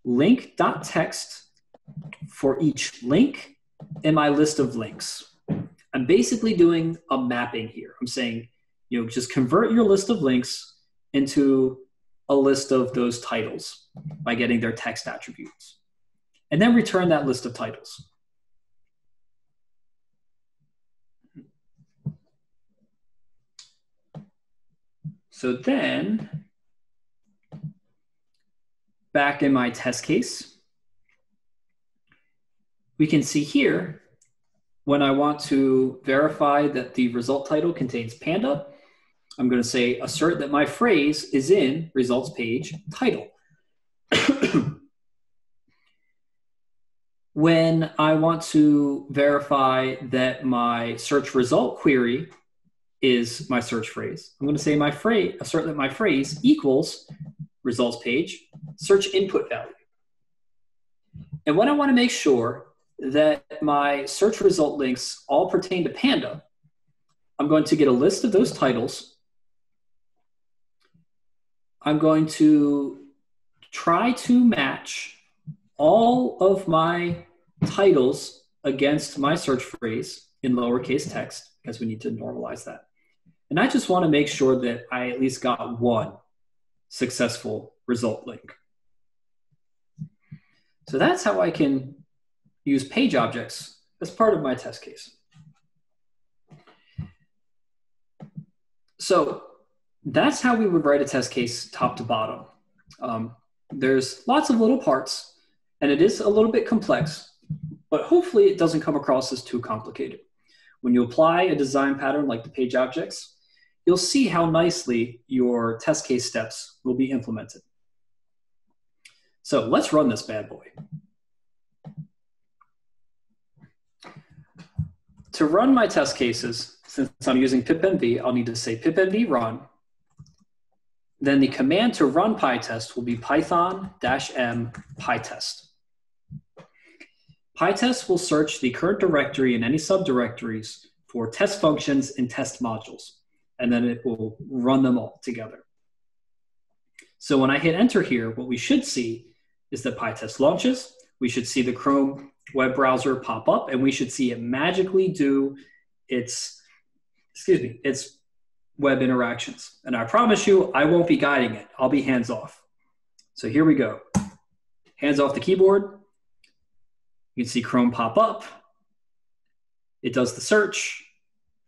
link.text for each link in my list of links. I'm basically doing a mapping here. I'm saying, you know, just convert your list of links into a list of those titles by getting their text attributes. And then return that list of titles. So then, back in my test case, we can see here when I want to verify that the result title contains panda, I'm going to say assert that my phrase is in results page title. when I want to verify that my search result query is my search phrase, I'm going to say my phrase, assert that my phrase equals results page search input value. And when I want to make sure that my search result links all pertain to Panda, I'm going to get a list of those titles I'm going to try to match all of my titles against my search phrase in lowercase text because we need to normalize that. And I just want to make sure that I at least got one successful result link. So that's how I can use page objects as part of my test case. So that's how we would write a test case top to bottom. Um, there's lots of little parts, and it is a little bit complex, but hopefully it doesn't come across as too complicated. When you apply a design pattern like the page objects, you'll see how nicely your test case steps will be implemented. So let's run this bad boy. To run my test cases, since I'm using pipenv, I'll need to say pipenv run then the command to run PyTest will be python m pytest. PyTest will search the current directory and any subdirectories for test functions and test modules, and then it will run them all together. So when I hit enter here, what we should see is that PyTest launches. We should see the Chrome web browser pop up, and we should see it magically do its, excuse me, its web interactions. And I promise you, I won't be guiding it. I'll be hands off. So here we go. Hands off the keyboard. You can see Chrome pop up. It does the search,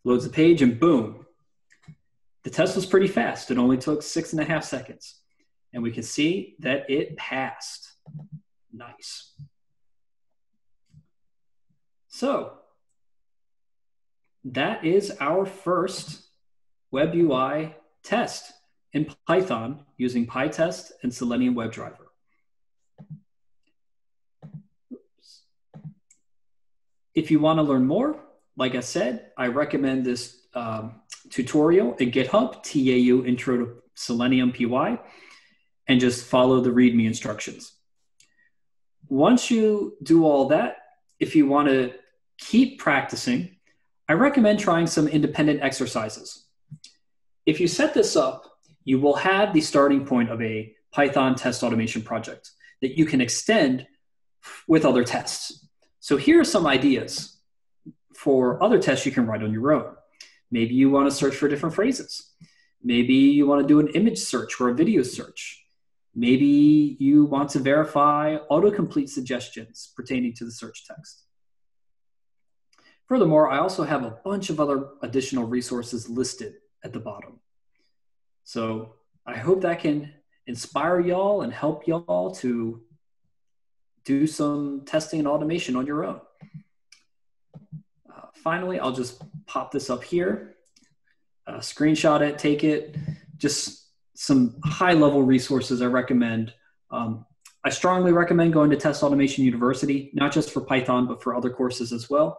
loads the page, and boom. The test was pretty fast. It only took six and a half seconds. And we can see that it passed. Nice. So that is our first Web UI test in Python using PyTest and Selenium WebDriver. If you want to learn more, like I said, I recommend this um, tutorial in GitHub, TAU Intro to Selenium PY, and just follow the README instructions. Once you do all that, if you want to keep practicing, I recommend trying some independent exercises. If you set this up, you will have the starting point of a Python test automation project that you can extend with other tests. So here are some ideas for other tests you can write on your own. Maybe you want to search for different phrases. Maybe you want to do an image search or a video search. Maybe you want to verify autocomplete suggestions pertaining to the search text. Furthermore, I also have a bunch of other additional resources listed at the bottom. So I hope that can inspire y'all and help y'all to do some testing and automation on your own. Uh, finally, I'll just pop this up here, uh, screenshot it, take it, just some high level resources I recommend. Um, I strongly recommend going to Test Automation University, not just for Python, but for other courses as well.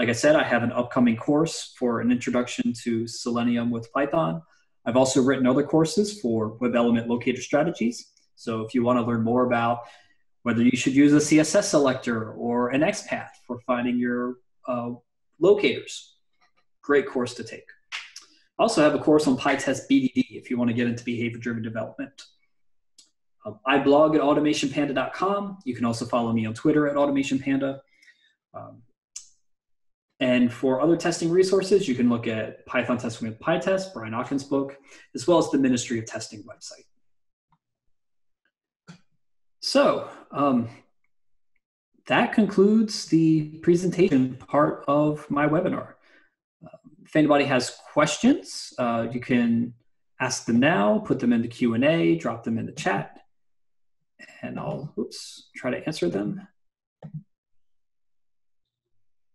Like I said, I have an upcoming course for an introduction to Selenium with Python. I've also written other courses for web element locator strategies. So if you want to learn more about whether you should use a CSS selector or an XPath for finding your uh, locators, great course to take. I also have a course on PyTest BDD if you want to get into behavior-driven development. Um, I blog at automationpanda.com. You can also follow me on Twitter at automationpanda. Um, and for other testing resources, you can look at Python Testing with PyTest, Brian Okken's book, as well as the Ministry of Testing website. So um, that concludes the presentation part of my webinar. Uh, if anybody has questions, uh, you can ask them now, put them in the Q&A, drop them in the chat, and I'll oops, try to answer them.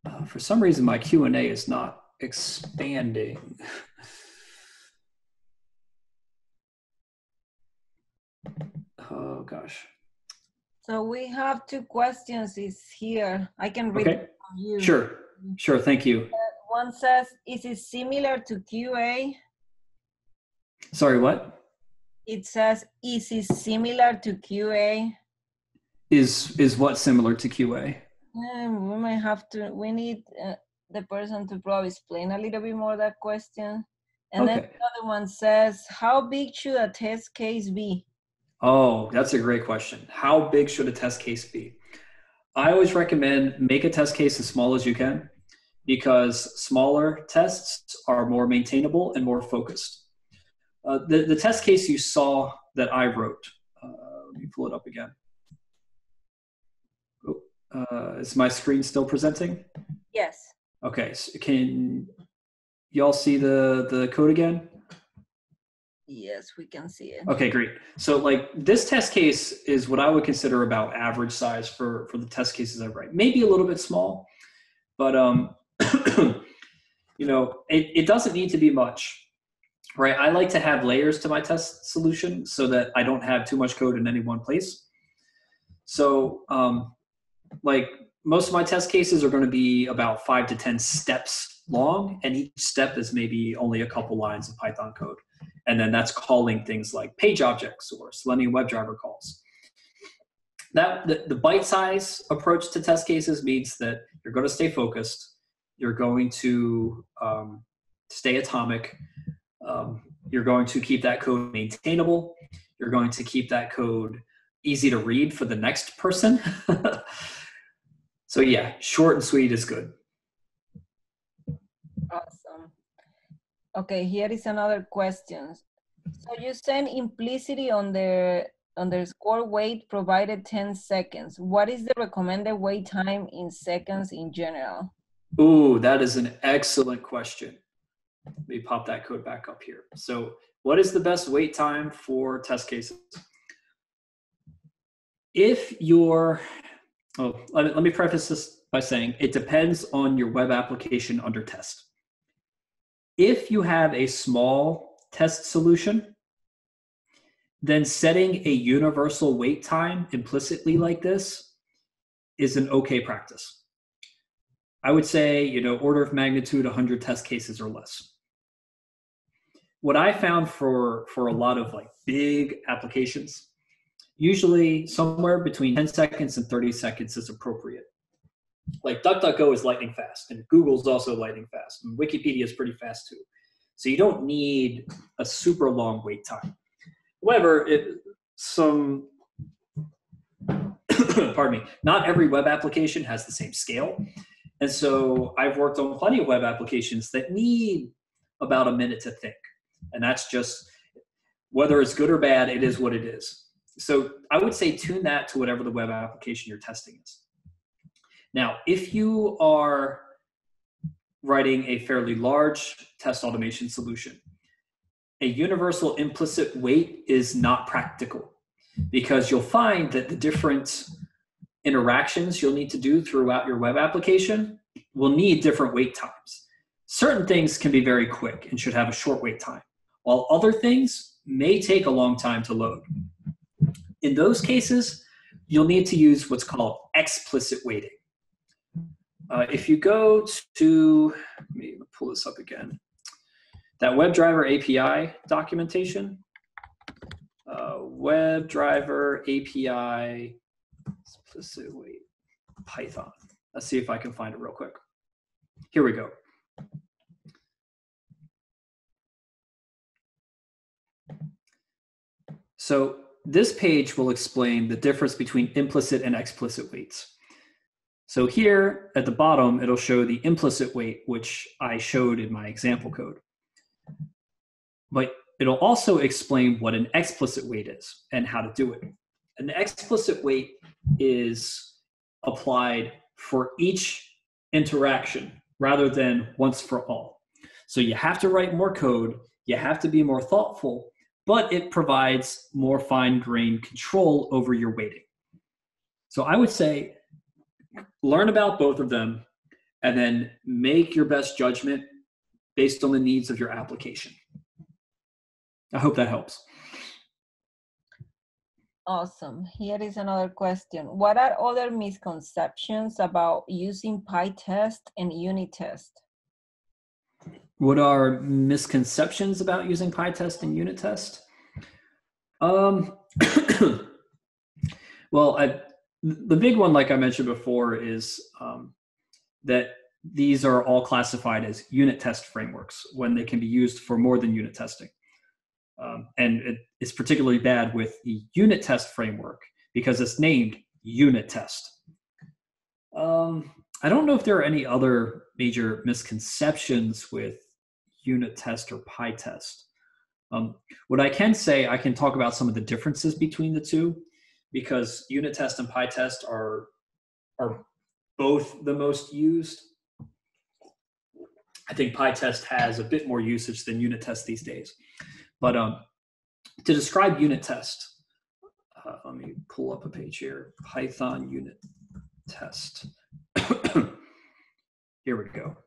Uh, for some reason, my Q and A is not expanding. oh gosh. So we have two questions is here. I can read okay. you. Sure, sure. Thank you. Uh, one says, "Is it similar to QA?" Sorry, what? It says, "Is it similar to QA?" Is is what similar to QA? Um, we might have to. We need uh, the person to probably explain a little bit more that question. And okay. then the other one says, "How big should a test case be?" Oh, that's a great question. How big should a test case be? I always recommend make a test case as small as you can because smaller tests are more maintainable and more focused. Uh, the, the test case you saw that I wrote, uh, let me pull it up again. Uh, is my screen still presenting? Yes. Okay. So can y'all see the the code again? Yes, we can see it. Okay, great. So like this test case is what I would consider about average size for for the test cases I write. Maybe a little bit small, but um, you know, it, it doesn't need to be much. Right. I like to have layers to my test solution so that I don't have too much code in any one place. So um, like most of my test cases are going to be about five to 10 steps long, and each step is maybe only a couple lines of Python code. And then that's calling things like page objects or Selenium WebDriver calls. That the, the bite size approach to test cases means that you're going to stay focused, you're going to um, stay atomic, um, you're going to keep that code maintainable, you're going to keep that code easy to read for the next person. so yeah, short and sweet is good. Awesome. Okay, here is another question. So you send implicitly on the underscore wait provided 10 seconds. What is the recommended wait time in seconds in general? Ooh, that is an excellent question. Let me pop that code back up here. So what is the best wait time for test cases? if you're, oh, let me, let me preface this by saying it depends on your web application under test. If you have a small test solution, then setting a universal wait time implicitly like this is an okay practice. I would say, you know, order of magnitude 100 test cases or less. What I found for for a lot of like big applications usually somewhere between 10 seconds and 30 seconds is appropriate. Like DuckDuckGo is lightning fast, and Google's also lightning fast, and Wikipedia is pretty fast too. So you don't need a super long wait time. However, it, some pardon me, not every web application has the same scale. And so I've worked on plenty of web applications that need about a minute to think. And that's just whether it's good or bad, it is what it is. So I would say tune that to whatever the web application you're testing is. Now, if you are writing a fairly large test automation solution, a universal implicit wait is not practical because you'll find that the different interactions you'll need to do throughout your web application will need different wait times. Certain things can be very quick and should have a short wait time, while other things may take a long time to load. In those cases, you'll need to use what's called explicit waiting. Uh, if you go to, let me pull this up again, that WebDriver API documentation, uh, WebDriver API, explicit wait, Python. Let's see if I can find it real quick. Here we go. So this page will explain the difference between implicit and explicit waits. So here at the bottom, it'll show the implicit wait, which I showed in my example code. But it'll also explain what an explicit wait is and how to do it. An explicit wait is applied for each interaction rather than once for all. So you have to write more code, you have to be more thoughtful, but it provides more fine grained control over your waiting. So I would say learn about both of them and then make your best judgment based on the needs of your application. I hope that helps. Awesome. Here is another question. What are other misconceptions about using PyTest and unit test? What are misconceptions about using PyTest and unit test? Um, well, I, the big one, like I mentioned before, is um, that these are all classified as unit test frameworks when they can be used for more than unit testing. Um, and it, it's particularly bad with the unit test framework because it's named unit test. Um, I don't know if there are any other major misconceptions with unit test or PyTest. Um, what I can say, I can talk about some of the differences between the two because unit test and PyTest are are both the most used. I think PyTest has a bit more usage than unit test these days. But um, to describe unit test, uh, let me pull up a page here. Python unit test. here we go.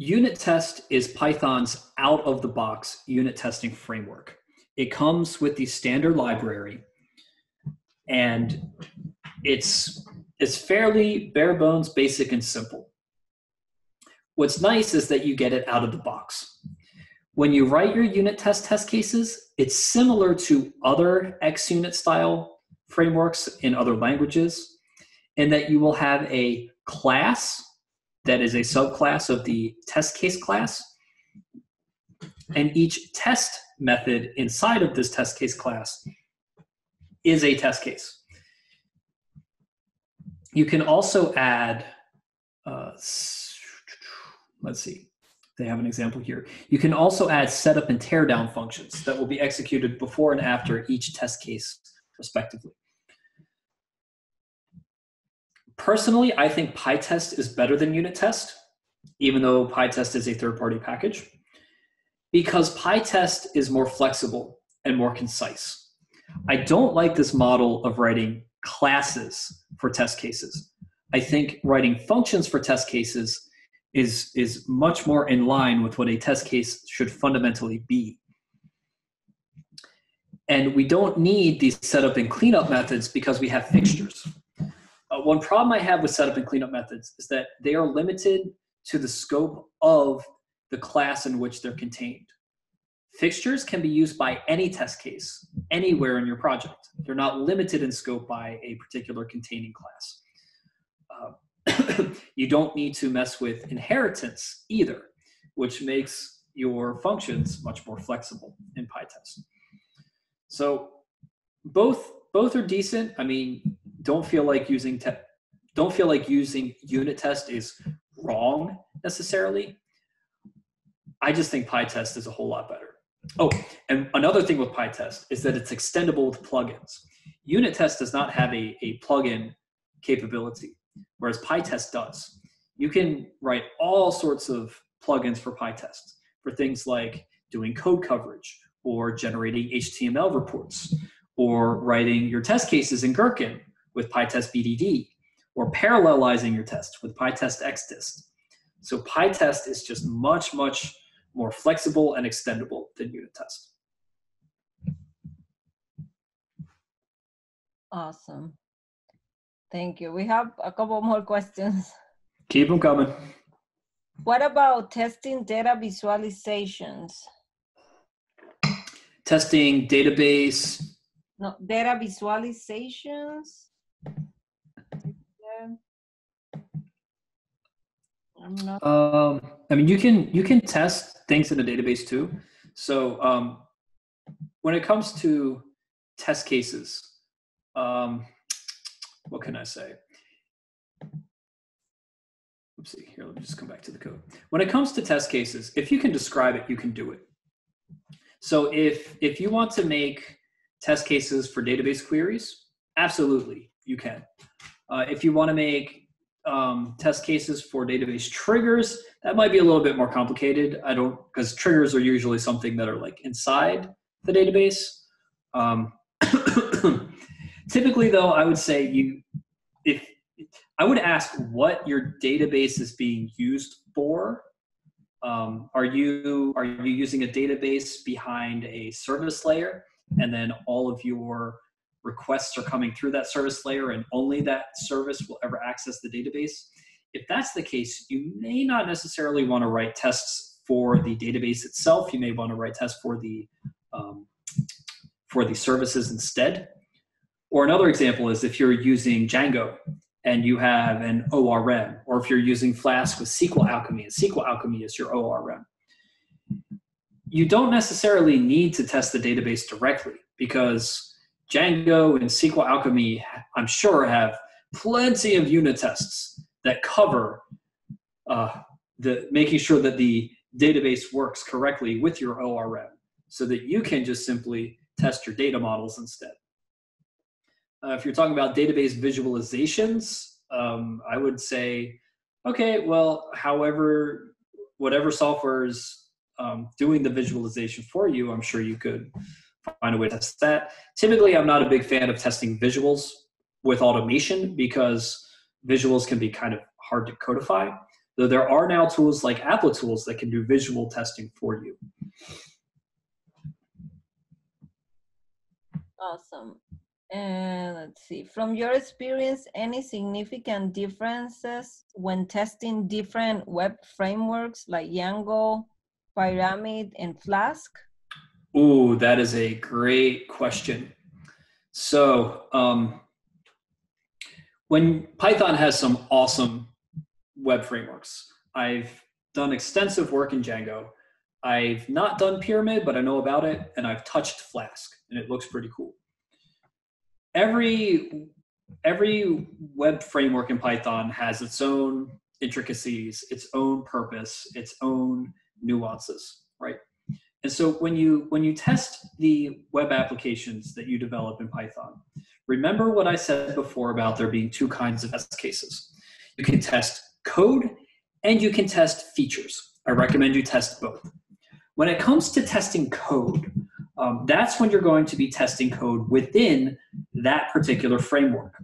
Unit test is Python's out of the box unit testing framework. It comes with the standard library and it's it's fairly bare bones, basic and simple. What's nice is that you get it out of the box. When you write your unit test test cases, it's similar to other XUnit style frameworks in other languages in that you will have a class that is a subclass of the test case class. And each test method inside of this test case class is a test case. You can also add, uh, let's see, they have an example here. You can also add setup and teardown functions that will be executed before and after each test case, respectively. Personally, I think PyTest is better than unit test, even though PyTest is a third-party package, because PyTest is more flexible and more concise. I don't like this model of writing classes for test cases. I think writing functions for test cases is, is much more in line with what a test case should fundamentally be. And we don't need these setup and cleanup methods because we have fixtures. Uh, one problem I have with setup and cleanup methods is that they are limited to the scope of the class in which they're contained. Fixtures can be used by any test case, anywhere in your project. They're not limited in scope by a particular containing class. Uh, you don't need to mess with inheritance either, which makes your functions much more flexible in PyTest. So both both are decent. I mean, don't feel like using te- don't feel like using unit test is wrong necessarily. I just think PyTest is a whole lot better. Oh, and another thing with PyTest is that it's extendable with plugins. Unit test does not have a, a plugin capability, whereas PyTest does. You can write all sorts of plugins for PyTest for things like doing code coverage or generating HTML reports or writing your test cases in Gherkin with PyTest BDD or parallelizing your tests with PyTest XDist. So PyTest is just much, much more flexible and extendable than unit test. Awesome. Thank you. We have a couple more questions. Keep them coming. What about testing data visualizations? Testing database. No, data visualizations. Um, I mean, you can you can test things in a database too. So um, when it comes to test cases, um, what can I say? Let's see here, let me just come back to the code. When it comes to test cases, if you can describe it, you can do it. So if if you want to make test cases for database queries, absolutely, you can. Uh, if you want to make um, test cases for database triggers, that might be a little bit more complicated. I don't, because triggers are usually something that are like inside the database. Um, typically though, I would say you, if I would ask what your database is being used for. Um, are you are you using a database behind a service layer, and then all of your requests are coming through that service layer and only that service will ever access the database. If that's the case, you may not necessarily want to write tests for the database itself. You may want to write tests for the um, for the services instead. Or another example is if you're using Django and you have an ORM, or if you're using Flask with SQL Alchemy and SQL Alchemy is your ORM. You don't necessarily need to test the database directly because Django and SQL Alchemy, I'm sure, have plenty of unit tests that cover uh, the making sure that the database works correctly with your ORM, so that you can just simply test your data models instead. Uh, if you're talking about database visualizations, um, I would say, okay, well, however, whatever software is um, doing the visualization for you, I'm sure you could find a way to test that. Typically, I'm not a big fan of testing visuals with automation because visuals can be kind of hard to codify. Though there are now tools like Applitools that can do visual testing for you. Awesome. And let's see, from your experience, any significant differences when testing different web frameworks like Django, Pyramid, and Flask? Ooh, that is a great question. So, um, when Python has some awesome web frameworks, I've done extensive work in Django. I've not done Pyramid, but I know about it, and I've touched Flask, and it looks pretty cool. Every every web framework in Python has its own intricacies, its own purpose, its own nuances, right? And so when you when you test the web applications that you develop in Python, remember what I said before about there being two kinds of test cases. You can test code and you can test features. I recommend you test both. When it comes to testing code, um, that's when you're going to be testing code within that particular framework.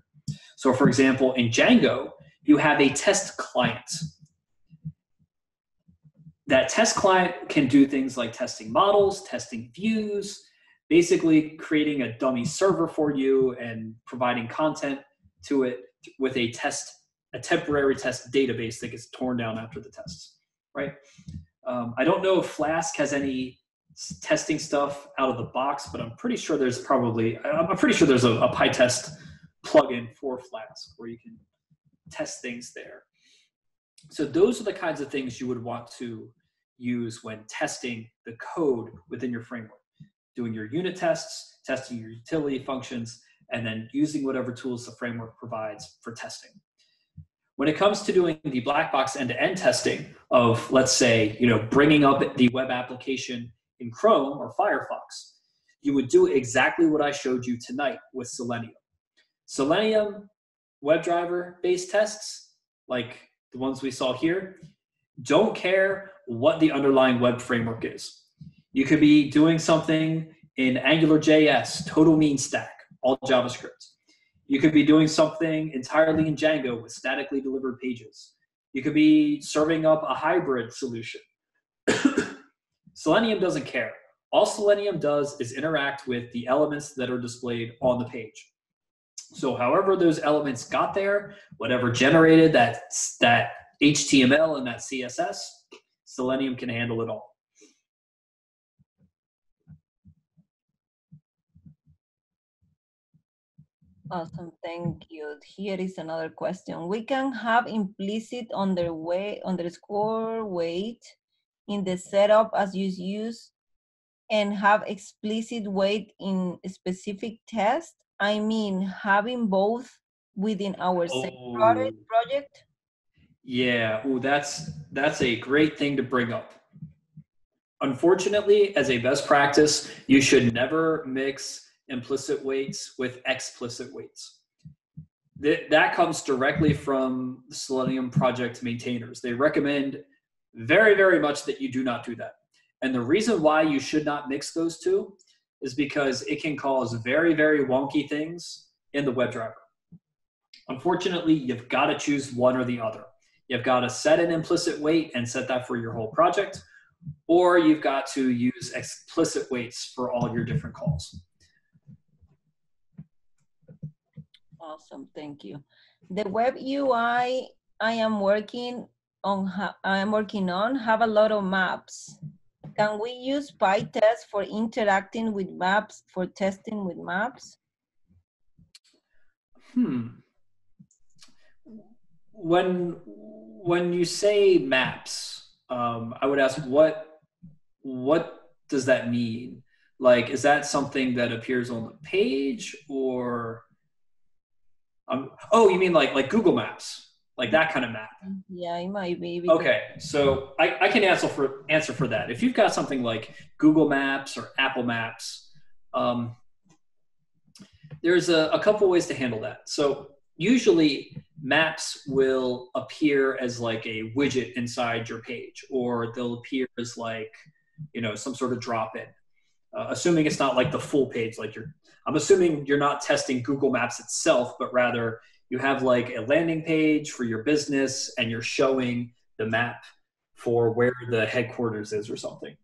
So, for example, in Django, you have a test client that test client can do things like testing models, testing views, basically creating a dummy server for you and providing content to it with a test, a temporary test database that gets torn down after the tests, right? Um, I don't know if Flask has any testing stuff out of the box, but I'm pretty sure there's probably, I'm pretty sure there's a, a PyTest plugin for Flask where you can test things there. So those are the kinds of things you would want to use when testing the code within your framework. Doing your unit tests, testing your utility functions, and then using whatever tools the framework provides for testing. When it comes to doing the black box end-to-end testing of, let's say, you know, bringing up the web application in Chrome or Firefox, you would do exactly what I showed you tonight with Selenium. Selenium WebDriver based tests, like the ones we saw here, don't care what the underlying web framework is. You could be doing something in AngularJS, total mean stack, all JavaScript. You could be doing something entirely in Django with statically delivered pages. You could be serving up a hybrid solution. Selenium doesn't care. All Selenium does is interact with the elements that are displayed on the page. So however those elements got there, whatever generated that, that HTML and that CSS, Selenium can handle it all. Awesome, thank you. Here is another question. We can have implicit underway, underscore wait in the setup as you use and have explicit wait in specific test. I mean, having both within our oh. same product oh. project. Yeah, oh, that's that's a great thing to bring up. Unfortunately, as a best practice, you should never mix implicit waits with explicit waits. That, that comes directly from the Selenium project maintainers. They recommend very, very much that you do not do that. And the reason why you should not mix those two is because it can cause very, very wonky things in the WebDriver. Unfortunately, you've got to choose one or the other. You've got to set an implicit wait and set that for your whole project, or you've got to use explicit waits for all your different calls. Awesome, thank you. The web UI I am working on, I am working on have a lot of maps. Can we use PyTest for interacting with maps, for testing with maps? Hmm. When when you say maps, um, I would ask what what does that mean? Like, is that something that appears on the page, or um, oh, you mean like like Google Maps, like that kind of map? Yeah, it might be. Okay, so I, I can answer for answer for that. If you've got something like Google Maps or Apple Maps, um, there's a, a couple ways to handle that. So usually maps will appear as like a widget inside your page, or they'll appear as like you know some sort of drop in. Uh, assuming it's not like the full page, like you're I'm assuming you're not testing Google Maps itself, but rather you have like a landing page for your business and you're showing the map for where the headquarters is or something.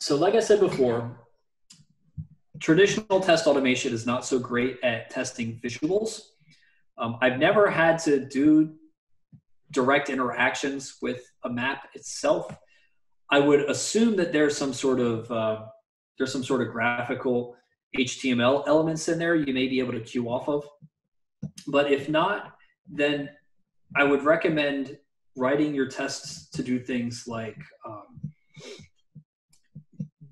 So, like I said before, traditional test automation is not so great at testing visuals. Um, I've never had to do direct interactions with a map itself. I would assume that there's some sort of uh, there's some sort of graphical HTML elements in there you may be able to queue off of. But if not, then I would recommend writing your tests to do things like um,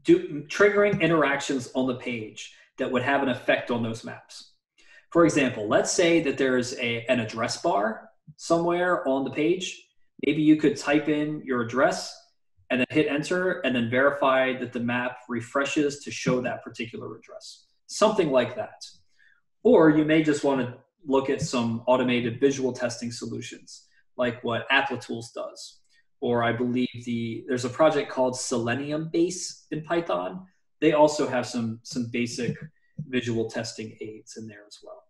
do, triggering interactions on the page that would have an effect on those maps. For example, let's say that there's a, an address bar somewhere on the page. Maybe you could type in your address and then hit enter and then verify that the map refreshes to show that particular address. Something like that. Or you may just want to look at some automated visual testing solutions like what Applitools does. Or I believe the there's a project called SeleniumBase in Python. They also have some some basic visual testing aids in there as well.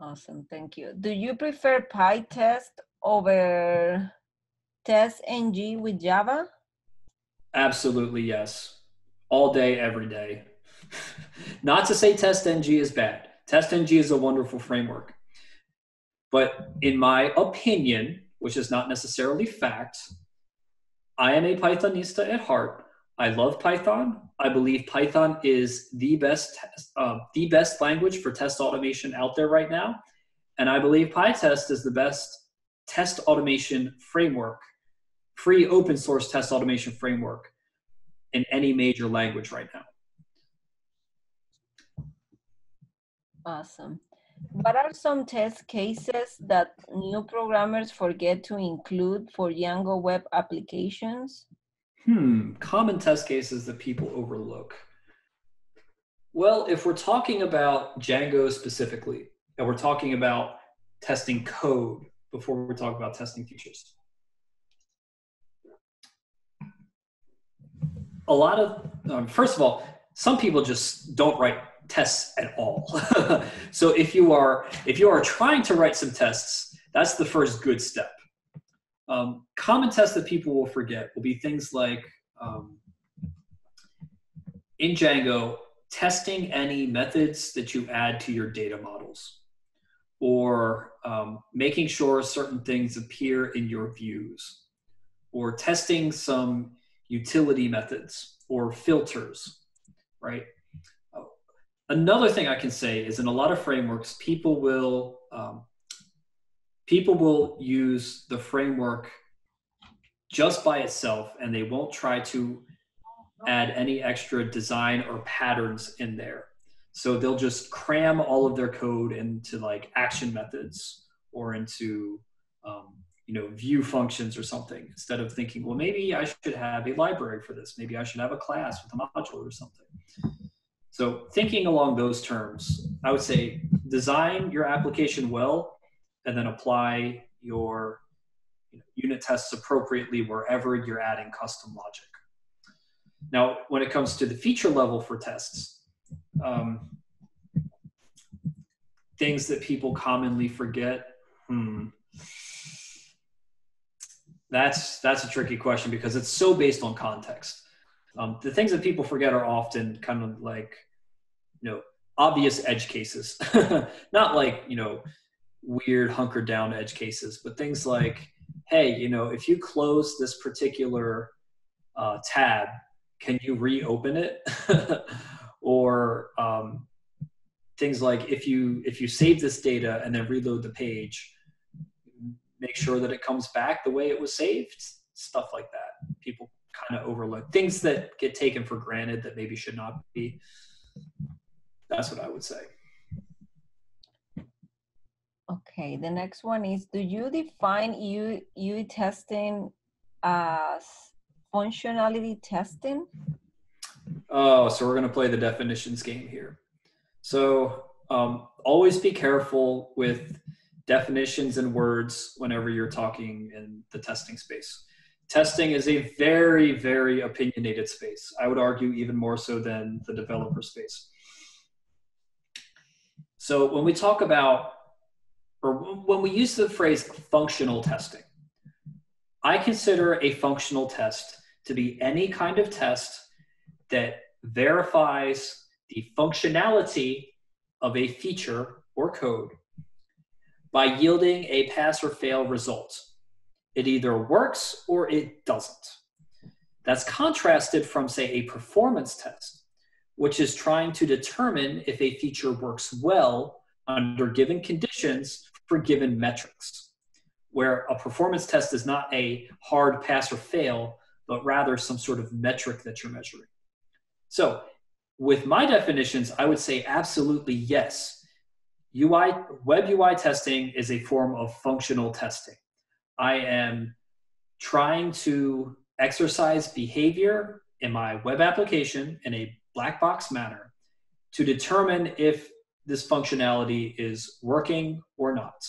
Awesome, thank you. Do you prefer PyTest over TestNG with Java? Absolutely, yes. All day, every day. Not to say TestNG is bad. TestNG is a wonderful framework. But in my opinion, which is not necessarily fact, I am a Pythonista at heart. I love Python. I believe Python is the best, uh, the best language for test automation out there right now, and I believe PyTest is the best test automation framework free open source test automation framework in any major language right now. Awesome. What are some test cases that new programmers forget to include for Django web applications? Hmm, common test cases that people overlook. Well, if we're talking about Django specifically, and we're talking about testing code before we talk about testing features. A lot of, um, first of all, some people just don't write tests at all. so if you are if you are trying to write some tests, that's the first good step. Um, common tests that people will forget will be things like um, in Django, testing any methods that you add to your data models, or um, making sure certain things appear in your views, or testing some utility methods or filters, right? another thing I can say is in a lot of frameworks, people will um, people will use the framework just by itself, and they won't try to add any extra design or patterns in there. So they'll just cram all of their code into like action methods or into um, you know view functions or something instead of thinking, well, maybe I should have a library for this. Maybe I should have a class with a module or something. So thinking along those terms, I would say design your application well and then apply your unit tests appropriately wherever you're adding custom logic. Now, when it comes to the feature level for tests, um, things that people commonly forget, hmm, that's that's a tricky question because it's so based on context. Um, the things that people forget are often kind of like you know obvious edge cases not like you know weird hunkered down edge cases but things like hey you know if you close this particular uh, tab can you reopen it or um, things like if you if you save this data and then reload the page make sure that it comes back the way it was saved stuff like that people kind of overlook things that get taken for granted that maybe should not be that's what I would say. Okay, the next one is, do you define U, U testing as functionality testing? Oh, so we're gonna play the definitions game here. So um, always be careful with definitions and words whenever you're talking in the testing space. Testing is a very, very opinionated space. I would argue even more so than the developer space. So when we talk about, or when we use the phrase functional testing, I consider a functional test to be any kind of test that verifies the functionality of a feature or code by yielding a pass or fail result. It either works or it doesn't. That's contrasted from, say, a performance test, which is trying to determine if a feature works well under given conditions for given metrics, where a performance test is not a hard pass or fail, but rather some sort of metric that you're measuring. So, with my definitions, I would say absolutely yes. UI, web UI testing is a form of functional testing. I am trying to exercise behavior in my web application in a black box manner to determine if this functionality is working or not.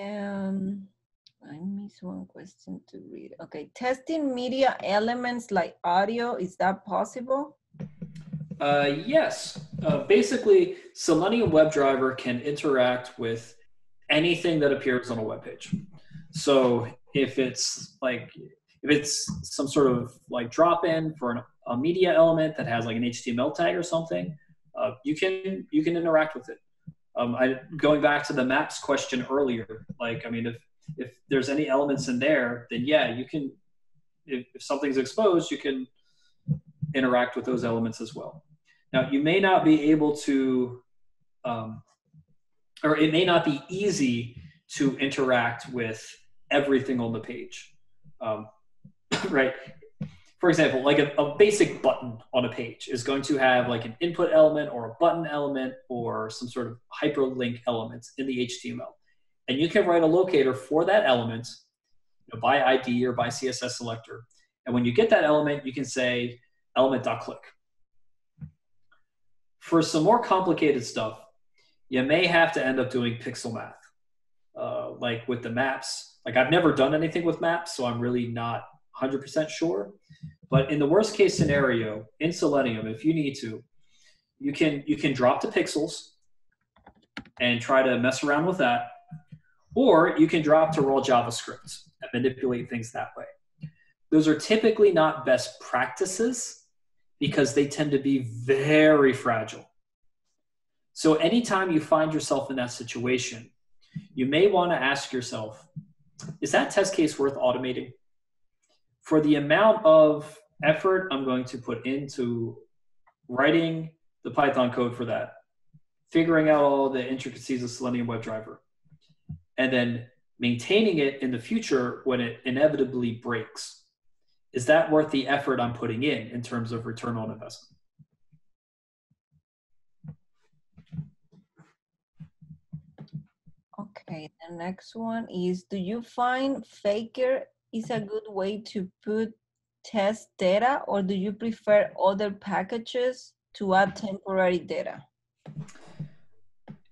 Um, I missed one question to read. Okay, testing media elements like audio, is that possible? Uh, yes. Uh, basically, Selenium WebDriver can interact with anything that appears on a web page. So if it's like if it's some sort of like drop in for an, a media element that has like an HTML tag or something, uh, you can you can interact with it. Um, I going back to the maps question earlier. Like I mean, if if there's any elements in there, then yeah, you can. If, if something's exposed, you can interact with those elements as well. Now, you may not be able to, um, or it may not be easy to interact with everything on the page. Um, right? for example, like a, a, basic button on a page is going to have like an input element or a button element or some sort of hyperlink element in the HTML. And you can write a locator for that element you know, by ID or by CSS selector. And when you get that element, you can say element.click. For some more complicated stuff, you may have to end up doing pixel math. Uh, like with the maps, like I've never done anything with maps, so I'm really not 100% sure. But in the worst case scenario, in Selenium, if you need to, you can you can drop the pixels and try to mess around with that, or you can drop to raw JavaScript and manipulate things that way. Those are typically not best practices because they tend to be very fragile. So anytime you find yourself in that situation, you may want to ask yourself, is that test case worth automating? for the amount of effort I'm going to put into writing the Python code for that, figuring out all the intricacies of Selenium WebDriver, and then maintaining it in the future when it inevitably breaks. Is that worth the effort I'm putting in in terms of return on investment? Okay, the next one is Do you find Faker is a good way to put test data or do you prefer other packages to add temporary data?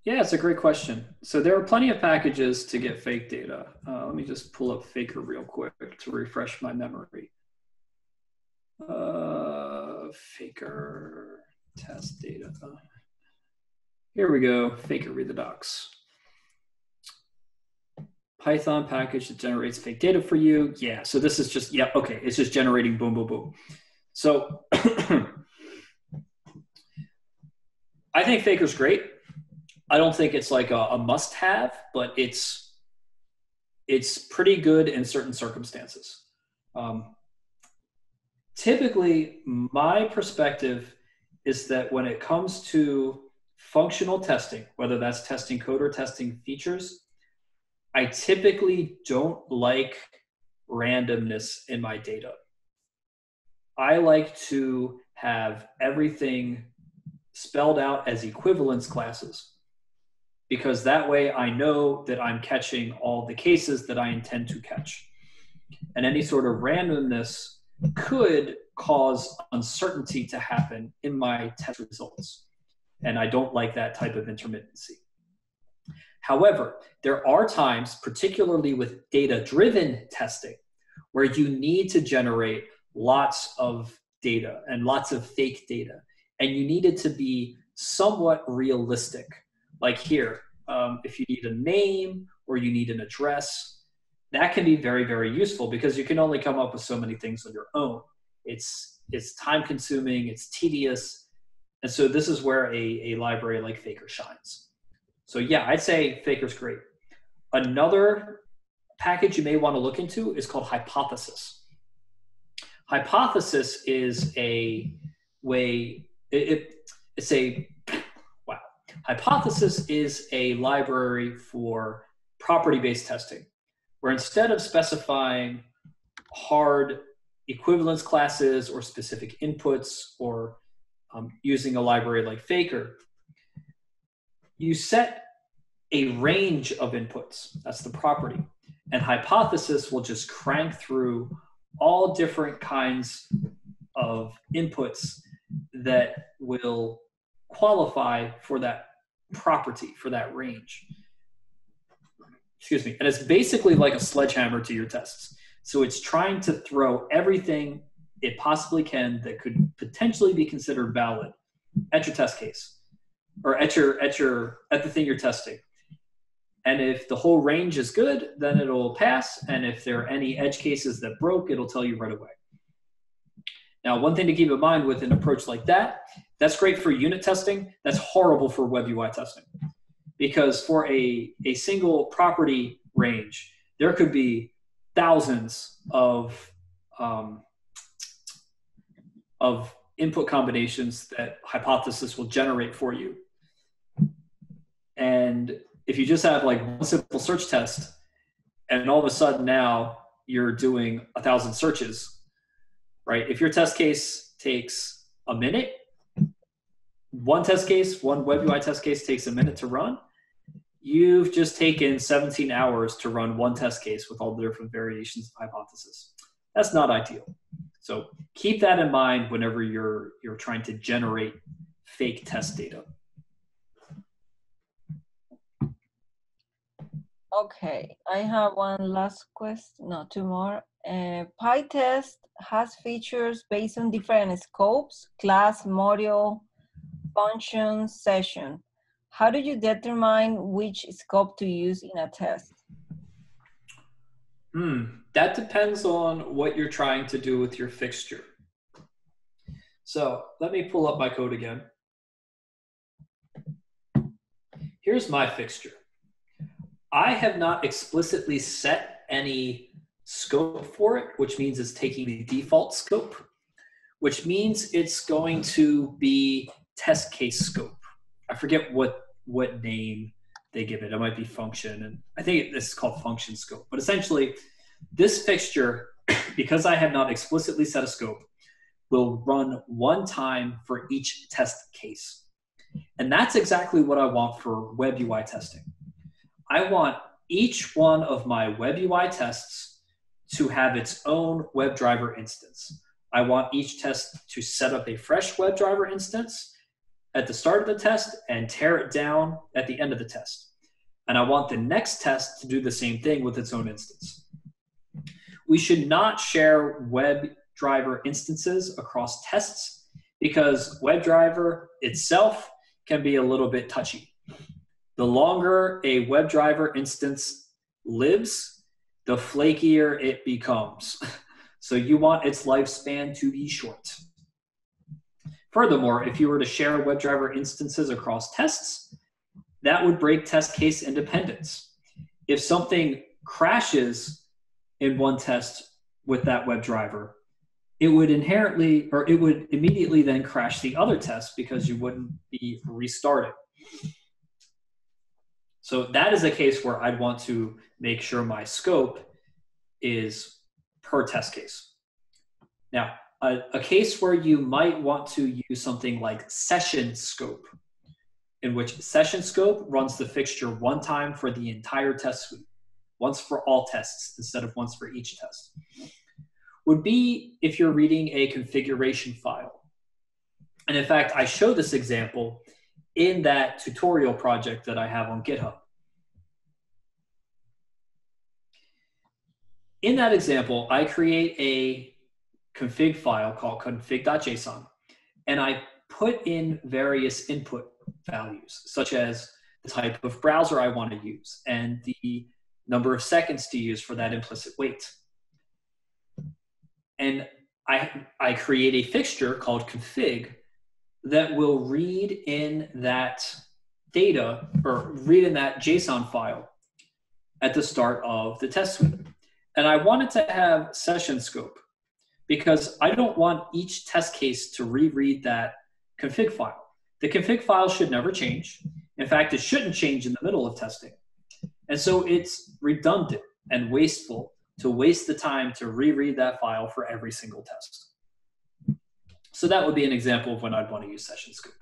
Yeah, it's a great question. So there are plenty of packages to get fake data. Uh, let me just pull up Faker real quick to refresh my memory. Uh, Faker test data. Here we go. Faker read the docs. Python package that generates fake data for you. Yeah, so this is just, yeah, okay, it's just generating boom, boom, boom. So I think Faker's great. I don't think it's like a, a must have, but it's it's pretty good in certain circumstances. Um, typically, my perspective is that when it comes to functional testing, whether that's testing code or testing features, I typically don't like randomness in my data. I like to have everything spelled out as equivalence classes because that way I know that I'm catching all the cases that I intend to catch. And any sort of randomness could cause uncertainty to happen in my test results. And I don't like that type of intermittency. However, there are times, particularly with data driven testing, where you need to generate lots of data and lots of fake data, and you need it to be somewhat realistic. Like here, um, if you need a name or you need an address, that can be very, very useful because you can only come up with so many things on your own. It's it's time consuming, it's tedious, and so this is where a, a library like Faker shines. So yeah, I'd say Faker's great. Another package you may want to look into is called Hypothesis. Hypothesis is a way, it, it, it's a. Hypothesis is a library for property-based testing, where instead of specifying hard equivalence classes or specific inputs or um, using a library like Faker, you set a range of inputs. That's the property. And hypothesis will just crank through all different kinds of inputs that will qualify for that property, for that range. Excuse me. And it's basically like a sledgehammer to your tests. So it's trying to throw everything it possibly can that could potentially be considered valid at your test case or at your at your at the thing you're testing. And if the whole range is good, then it'll pass. And if there are any edge cases that broke, it'll tell you right away. Now, one thing to keep in mind with an approach like that, that's great for unit testing. That's horrible for web UI testing. Because for a, a single property range, there could be thousands of, um, of input combinations that hypothesis will generate for you. And if you just have like one simple search test and all of a sudden now you're doing a thousand searches, right? If your test case takes a minute, one test case, one web UI test case takes a minute to run, you've just taken 17 hours to run one test case with all the different variations of hypothesis. That's not ideal. So keep that in mind whenever you're you're trying to generate fake test data. Okay, I have one last question, no, two more. Uh, PyTest has features based on different scopes, class, module, function, session. How do you determine which scope to use in a test? Hmm, that depends on what you're trying to do with your fixture. So let me pull up my code again. Here's my fixture. I have not explicitly set any scope for it, which means it's taking the default scope, which means it's going to be test case scope. I forget what what name they give it. It might be function, and I think this is called function scope. But essentially, this fixture, because I have not explicitly set a scope, will run one time for each test case. And that's exactly what I want for web UI testing. I want each one of my web UI tests to have its own WebDriver instance. I want each test to set up a fresh WebDriver instance at the start of the test and tear it down at the end of the test. And I want the next test to do the same thing with its own instance. We should not share WebDriver instances across tests because WebDriver itself can be a little bit touchy. The longer a WebDriver instance lives, the flakier it becomes. so you want its lifespan to be short. Furthermore, if you were to share WebDriver instances across tests, that would break test case independence. If something crashes in one test with that WebDriver, it would inherently or it would immediately then crash the other test because you wouldn't be restarting. So that is a case where I'd want to make sure my scope is per test case. Now, a, a, case where you might want to use something like session scope, in which session scope runs the fixture one time for the entire test suite, once for all tests instead of once for each test, would be if you're reading a configuration file. And in fact, I show this example in that tutorial project that I have on GitHub. In that example, I create a config file called config.json, and I put in various input values, such as the type of browser I want to use and the number of seconds to use for that implicit wait. And I, I create a fixture called config that will read in that data or read in that JSON file at the start of the test suite. And I wanted to have session scope because I don't want each test case to reread that config file. The config file should never change. In fact, it shouldn't change in the middle of testing. And so it's redundant and wasteful to waste the time to reread that file for every single test. So that would be an example of when I'd want to use session scope.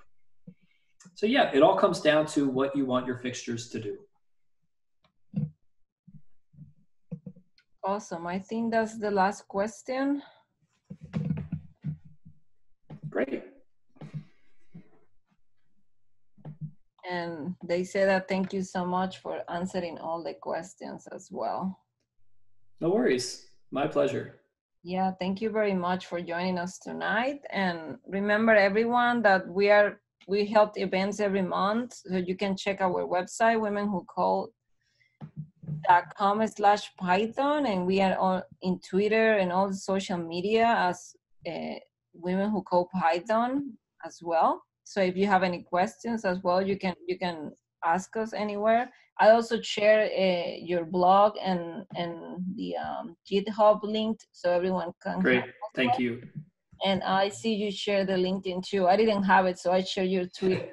So yeah, it all comes down to what you want your fixtures to do. Awesome. I think that's the last question. Great. And they say that thank you so much for answering all the questions as well. No worries. My pleasure. Yeah, thank you very much for joining us tonight. And remember everyone that we are we help events every month. So you can check our website, women who code dot com slash python and we are on in twitter and all social media as uh, women who code python as well so if you have any questions as well you can you can ask us anywhere I also share uh, your blog and and the um, GitHub link so everyone can. Great, thank well. you. And I see you share the LinkedIn too. I didn't have it, so I share your tweet.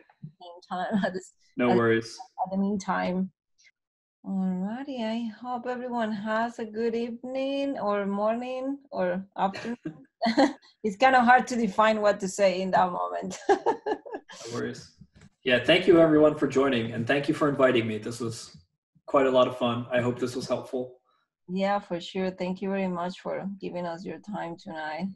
At this, no at, worries. At the meantime, Alrighty, I hope everyone has a good evening or morning or afternoon. it's kind of hard to define what to say in that moment. no worries. Yeah, thank you everyone for joining and thank you for inviting me. This was quite a lot of fun. I hope this was helpful. Yeah, for sure. Thank you very much for giving us your time tonight.